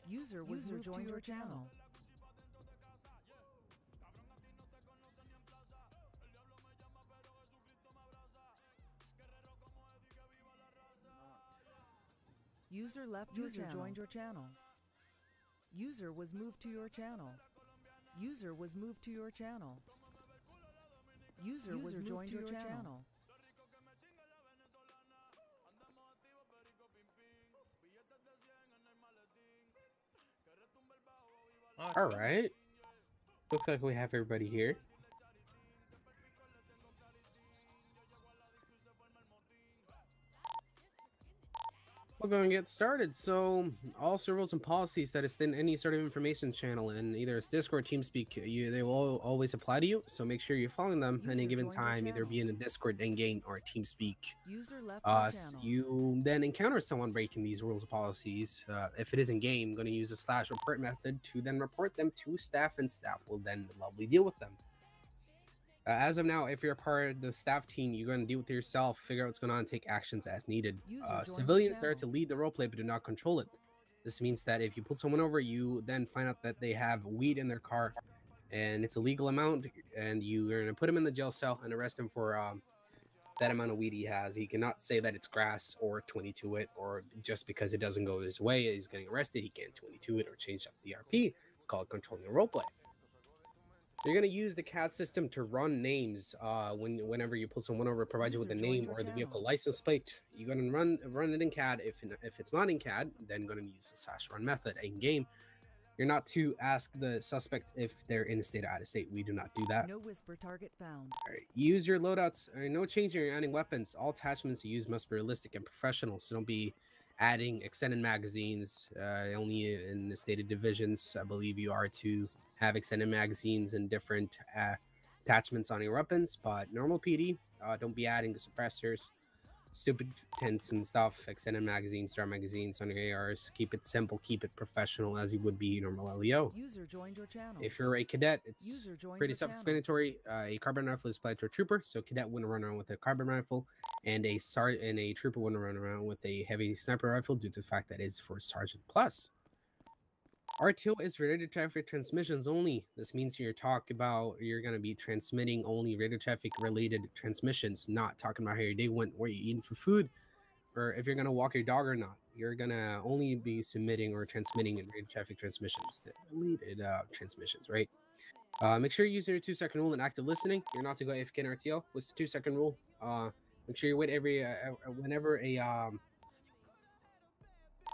Speaker 17: User was User joined your your channel. User left User your channel.
Speaker 43: joined
Speaker 17: your channel. User was moved to your channel. User was moved to your channel. User, was
Speaker 43: User
Speaker 17: moved
Speaker 43: joined
Speaker 17: to
Speaker 43: your
Speaker 17: your
Speaker 43: channel.
Speaker 17: channel.
Speaker 31: All right. Looks like we have everybody here. We'll go and get started. So, all servers and policies that is in any sort of information channel and either it's Discord, TeamSpeak, you they will always apply to you. So make sure you're following them at any given time, either be in a Discord in game or TeamSpeak.
Speaker 2: User left
Speaker 31: Uh,
Speaker 2: your
Speaker 31: s-
Speaker 2: channel.
Speaker 31: you then encounter someone breaking these rules and policies. Uh, if it is in game, going to use a slash report method to then report them to staff, and staff will then lovely deal with them. Uh, as of now, if you're a part of the staff team, you're going to deal with it yourself, figure out what's going on, take actions as needed. Uh, civilians start to lead the roleplay but do not control it. This means that if you pull someone over, you then find out that they have weed in their car, and it's a legal amount, and you're going to put him in the jail cell and arrest him for um, that amount of weed he has. He cannot say that it's grass or 22 it, or just because it doesn't go his way, he's getting arrested. He can't 22 it or change up the RP. It's called controlling roleplay. You're gonna use the CAD system to run names. Uh, when whenever you pull someone over, provide you with the name or the vehicle license plate. You're gonna run run it in CAD. If if it's not in CAD, then gonna use the slash run method in game. You're not to ask the suspect if they're in a state or out of state. We do not do that.
Speaker 2: No whisper target found.
Speaker 31: Use your loadouts. Uh, no changing or adding weapons. All attachments you use must be realistic and professional. So don't be adding extended magazines. Uh, only in the stated divisions, I believe you are to have extended magazines and different uh, attachments on your weapons. But normal PD, uh, don't be adding the suppressors, stupid tints and stuff. Extended magazines, star magazines on your ARs. Keep it simple. Keep it professional as you would be normal LEO.
Speaker 2: User joined your channel.
Speaker 31: If you're a cadet, it's pretty self-explanatory. Uh, a carbine rifle is applied to a trooper, so cadet wouldn't run around with a carbine rifle, and a sar and a trooper wouldn't run around with a heavy sniper rifle due to the fact that it's for sergeant plus. RTO is radio traffic transmissions only. This means you're talking about you're gonna be transmitting only radio traffic related transmissions, not talking about how your day went, what you eating for food, or if you're gonna walk your dog or not. You're gonna only be submitting or transmitting in radio traffic transmissions, related uh, transmissions, right? Uh, make sure you use your two second rule and active listening. You're not to go AFK in RTO. What's the two second rule? Uh, make sure you wait every uh, uh, whenever a um.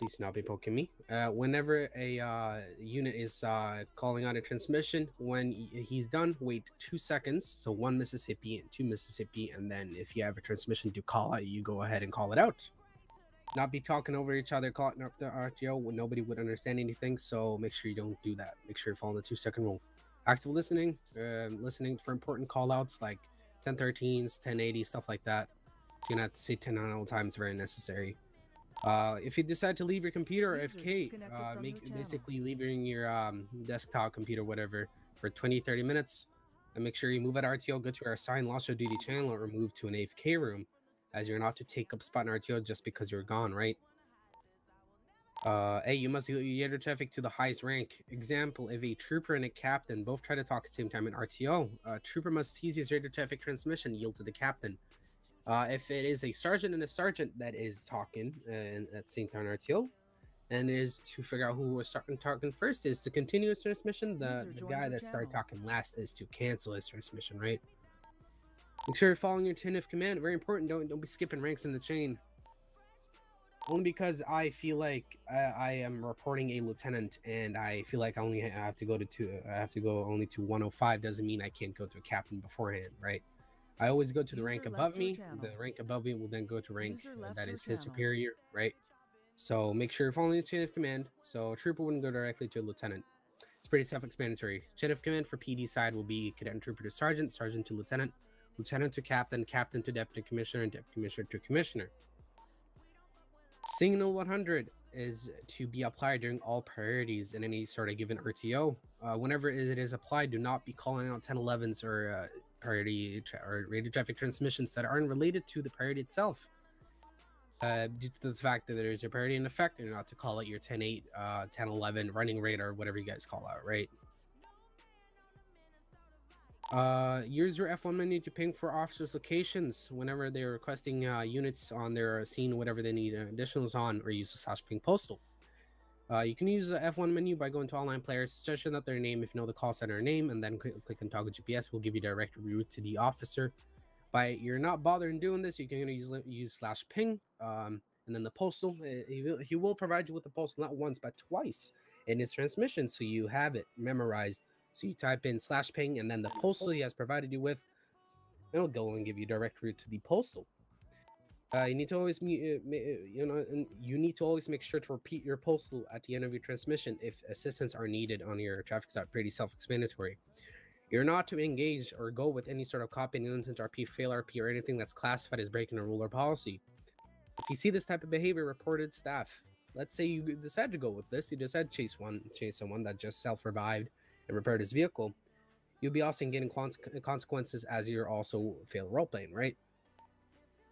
Speaker 31: Please not be poking me. Uh, whenever a uh, unit is uh, calling out a transmission, when he's done, wait two seconds. So one Mississippi and two Mississippi, and then if you have a transmission to call out, you go ahead and call it out. Not be talking over each other, calling up the RTO when nobody would understand anything. So make sure you don't do that. Make sure you follow the two second rule active listening, um, listening for important call outs like 1013s, 1080, stuff like that. So you're gonna have to say 10 on all times, very necessary. Uh, if you decide to leave your computer or FK, uh, make basically leaving your um, desktop computer, whatever, for 20 30 minutes. And make sure you move at RTO, go to our assigned loss of duty channel, or move to an AFK room, as you're not to take up spot in RTO just because you're gone, right? Uh, A, you must yield your traffic to the highest rank. Example, if a trooper and a captain both try to talk at the same time in RTO, a trooper must seize his radio traffic transmission, yield to the captain. Uh, if it is a sergeant and a sergeant that is talking uh, at St. in RTO, and is to figure out who was starting talking first is to continue his transmission. The, the guy that started talking last is to cancel his transmission, right? Make sure you're following your chain of command. Very important. Don't don't be skipping ranks in the chain only because I feel like I, I am reporting a lieutenant and I feel like I only have to go to two. I have to go only to 105. Doesn't mean I can't go to a captain beforehand, right? I always go to the rank above me. The rank above me will then go to rank uh, that is his
Speaker 2: channel.
Speaker 31: superior, right? So make sure you're following the chain of command. So a trooper wouldn't go directly to a lieutenant. It's pretty self-explanatory. Chain of command for PD side will be cadet and trooper to sergeant, sergeant to lieutenant, lieutenant to captain, captain to deputy commissioner, and deputy commissioner to commissioner. Signal 100 is to be applied during all priorities in any sort of given RTO. Uh, whenever it is applied, do not be calling out 1011s or uh, priority tra- or radio traffic transmissions that aren't related to the priority itself. Uh, due to the fact that there is a priority in effect, and not to call it your 10-8, uh, 10-11 running rate or whatever you guys call out, right? Uh, use your F1 menu to ping for officers' locations whenever they're requesting uh, units on their scene, whatever they need additionals on, or use the slash ping postal. Uh, you can use the F1 menu by going to online players, suggestion that their name if you know the call center name, and then click, on toggle GPS will give you direct route to the officer. By you're not bothering doing this, you can use use slash ping, um, and then the postal. He will, he will provide you with the postal not once but twice in his transmission, so you have it memorized. So you type in slash ping, and then the postal he has provided you with, it'll go and give you direct route to the postal. Uh, you need to always, uh, uh, you know, you need to always make sure to repeat your postal at the end of your transmission if assistance are needed on your traffic stop. Pretty self-explanatory. You're not to engage or go with any sort of copy, nuisance, RP, fail RP, or anything that's classified as breaking a rule or policy. If you see this type of behavior, reported staff. Let's say you decide to go with this, you decide to chase one, chase someone that just self-revived and repaired his vehicle. You'll be also getting cons- consequences as you're also fail role playing, right?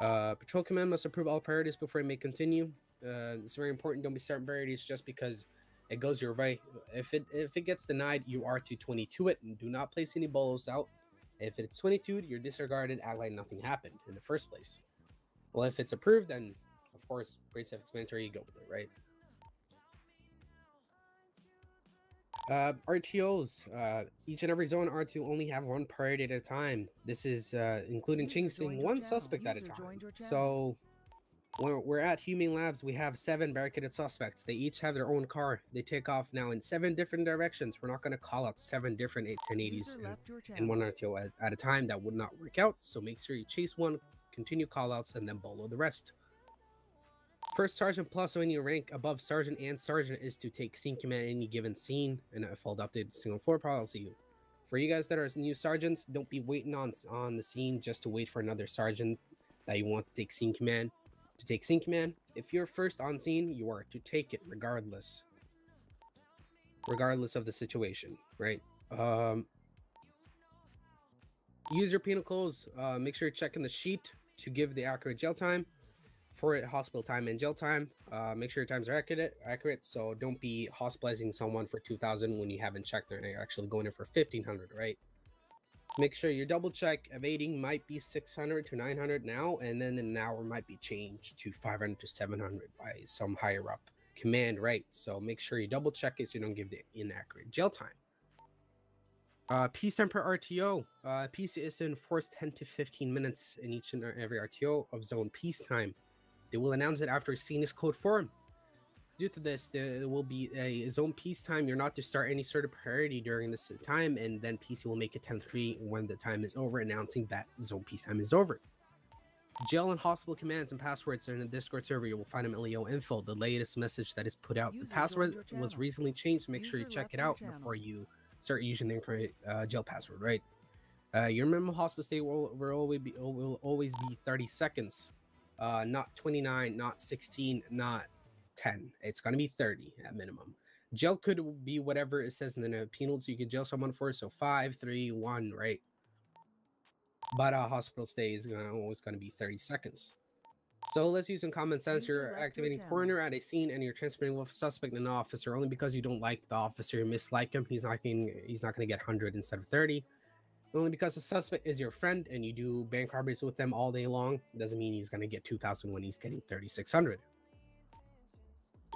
Speaker 31: Uh, patrol command must approve all priorities before it may continue. Uh, it's very important. Don't be starting priorities just because it goes your way. If it if it gets denied, you are to 22 it and do not place any bolos out. If it's 22, you're disregarded. Act like nothing happened in the first place. Well, if it's approved, then of course, great self-explanatory. You go with it, right? Uh, RTOs. Uh, each and every zone R2 only have one priority at a time. This is uh, including chasing one suspect at a time. So when we're at Humane Labs, we have seven barricaded suspects. They each have their own car. They take off now in seven different directions. We're not going to call out seven different 1080s in, in one RTO at, at a time. That would not work out. So make sure you chase one, continue callouts, and then bolo the rest. First sergeant plus when you rank above sergeant and sergeant is to take scene command any given scene and a full updated single floor policy. For you guys that are new sergeants, don't be waiting on on the scene just to wait for another sergeant that you want to take scene command. To take scene command, if you're first on scene, you are to take it regardless. Regardless of the situation, right? Um use your penal codes. Uh, make sure you're checking the sheet to give the accurate jail time for hospital time and jail time. Uh, make sure your times are accurate. Accurate. So don't be hospitalizing someone for 2,000 when you haven't checked and They're actually going in for 1,500, right? So make sure you double check. Evading might be 600 to 900 now, and then an hour might be changed to 500 to 700 by some higher up command, right? So make sure you double check it so you don't give the inaccurate jail time. Uh, peacetime per RTO. Uh, peace is to enforce 10 to 15 minutes in each and every RTO of zone peacetime. They will announce it after scene is code form. Due to this, there will be a zone peacetime. You're not to start any sort of priority during this time, and then PC will make a 10-3 when the time is over, announcing that zone peacetime is over. Jail and hospital commands and passwords are in the Discord server. You will find them in LEO info, the latest message that is put out.
Speaker 2: User
Speaker 31: the password was recently changed, so make sure you check it out before you start using the incorrect uh, jail password, right? Uh, your minimum hospital stay will, will always be will always be 30 seconds, uh, not 29, not 16, not 10. It's gonna be 30 at minimum. Jail could be whatever it says in the penalty you can jail someone for. So five, three, one, right? But uh, hospital stay is gonna always gonna be 30 seconds. So let's use some common sense. You're
Speaker 2: your
Speaker 31: activating coroner at a scene and you're transferring with a suspect and an officer only because you don't like the officer, you mislike him. He's not getting he's not gonna get 100 instead of 30. Only because the suspect is your friend and you do bank robberies with them all day long doesn't mean he's gonna get 2,000 when he's getting 3,600.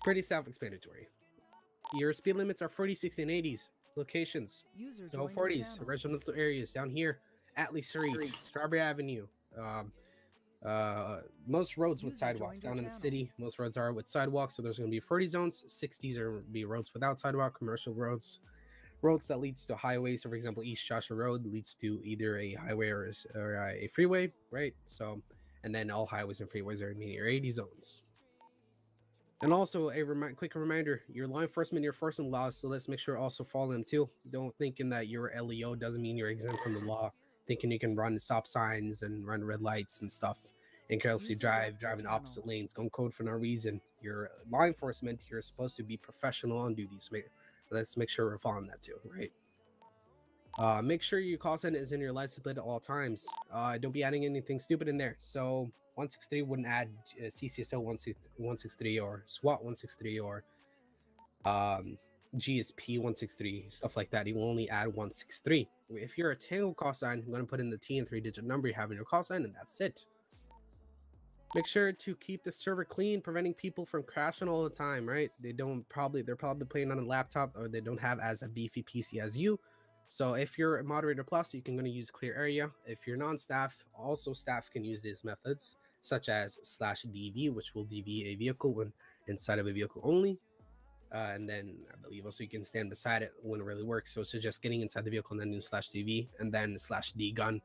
Speaker 31: Pretty self-explanatory. Your speed limits are 40, 60, and 80s. Locations.
Speaker 2: User
Speaker 31: So 40s,
Speaker 2: channel.
Speaker 31: residential areas down here, Atlee Street,
Speaker 2: Street.
Speaker 31: Strawberry Avenue. Um, uh, most roads with sidewalks down in the city. Most roads are with sidewalks, so there's going to be 40 zones. 60s are gonna be roads without sidewalk, commercial roads, roads that leads to highways. So, for example, East Joshua Road leads to either a highway or, a s- or a freeway, right? So, and then all highways and freeways are in 80 zones. And also a remi- quick reminder: your law enforcement, you're forcing laws, so let's make sure also follow them too. Don't thinking that you're LEO doesn't mean you're exempt from the law. Thinking you can run stop signs and run red lights and stuff, and carelessly drive, driving opposite lanes, going code for no reason. You're law enforcement. You're supposed to be professional on duty. So make, let's make sure we're following that too, right? Uh, make sure your call sign is in your license plate at all times. Uh, don't be adding anything stupid in there. So 163 wouldn't add uh, CCSO 163 or SWAT 163 or um, GSP 163, stuff like that. He will only add 163. If you're a Tango call sign, I'm going to put in the T and three digit number you have in your call sign, and that's it. Make sure to keep the server clean, preventing people from crashing all the time, right? They don't probably, they're probably playing on a laptop or they don't have as a beefy PC as you. So if you're a moderator plus, you can going to use clear area. If you're non-staff, also staff can use these methods, such as slash DV, which will DV a vehicle when inside of a vehicle only. Uh, and then I believe also you can stand beside it when it really works. So just getting inside the vehicle and then doing slash DV and then slash D gun.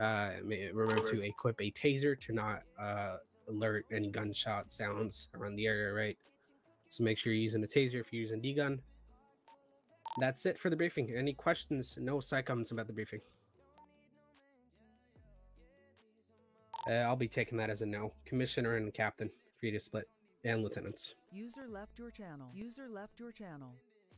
Speaker 31: Uh, remember to equip a taser to not uh, alert any gunshot sounds around the area, right? So make sure you're using a taser if you're using D gun. That's it for the briefing. Any questions? No psychums about the briefing. Uh, I'll be taking that as a no. Commissioner and captain free to split, and lieutenants.
Speaker 2: User left your channel. User left your channel.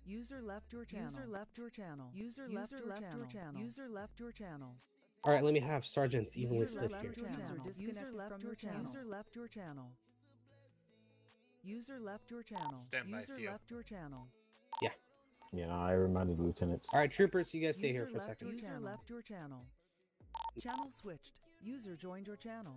Speaker 2: User left your channel. User left your channel. User left your channel. User left your channel.
Speaker 31: All right, let me have sergeants evenly
Speaker 2: User
Speaker 31: split here.
Speaker 2: your channel. User left your channel. User left your channel. User left your channel.
Speaker 44: Stand
Speaker 2: User
Speaker 44: Theo.
Speaker 2: left your channel.
Speaker 45: Yeah, no, I reminded the lieutenants.
Speaker 31: All right, troopers, you guys stay
Speaker 2: User
Speaker 31: here for a second.
Speaker 2: User left your channel. Channel switched. User joined your channel.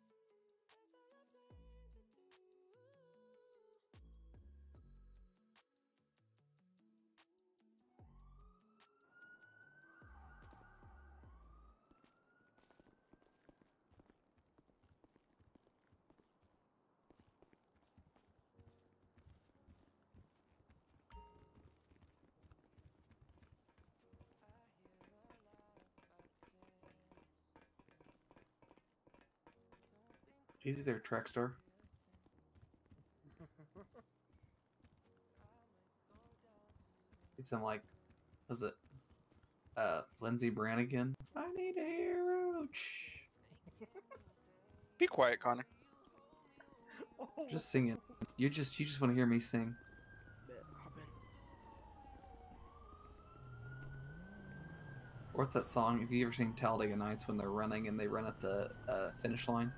Speaker 46: Easy there, Trackstar. Need some like, was it, uh, Lindsey Brannigan? I need a hero. Shh.
Speaker 44: Be quiet, Connor.
Speaker 46: Just sing it. You just, you just want to hear me sing. Or what's that song? Have you ever seen Talladega Nights when they're running and they run at the uh, finish line?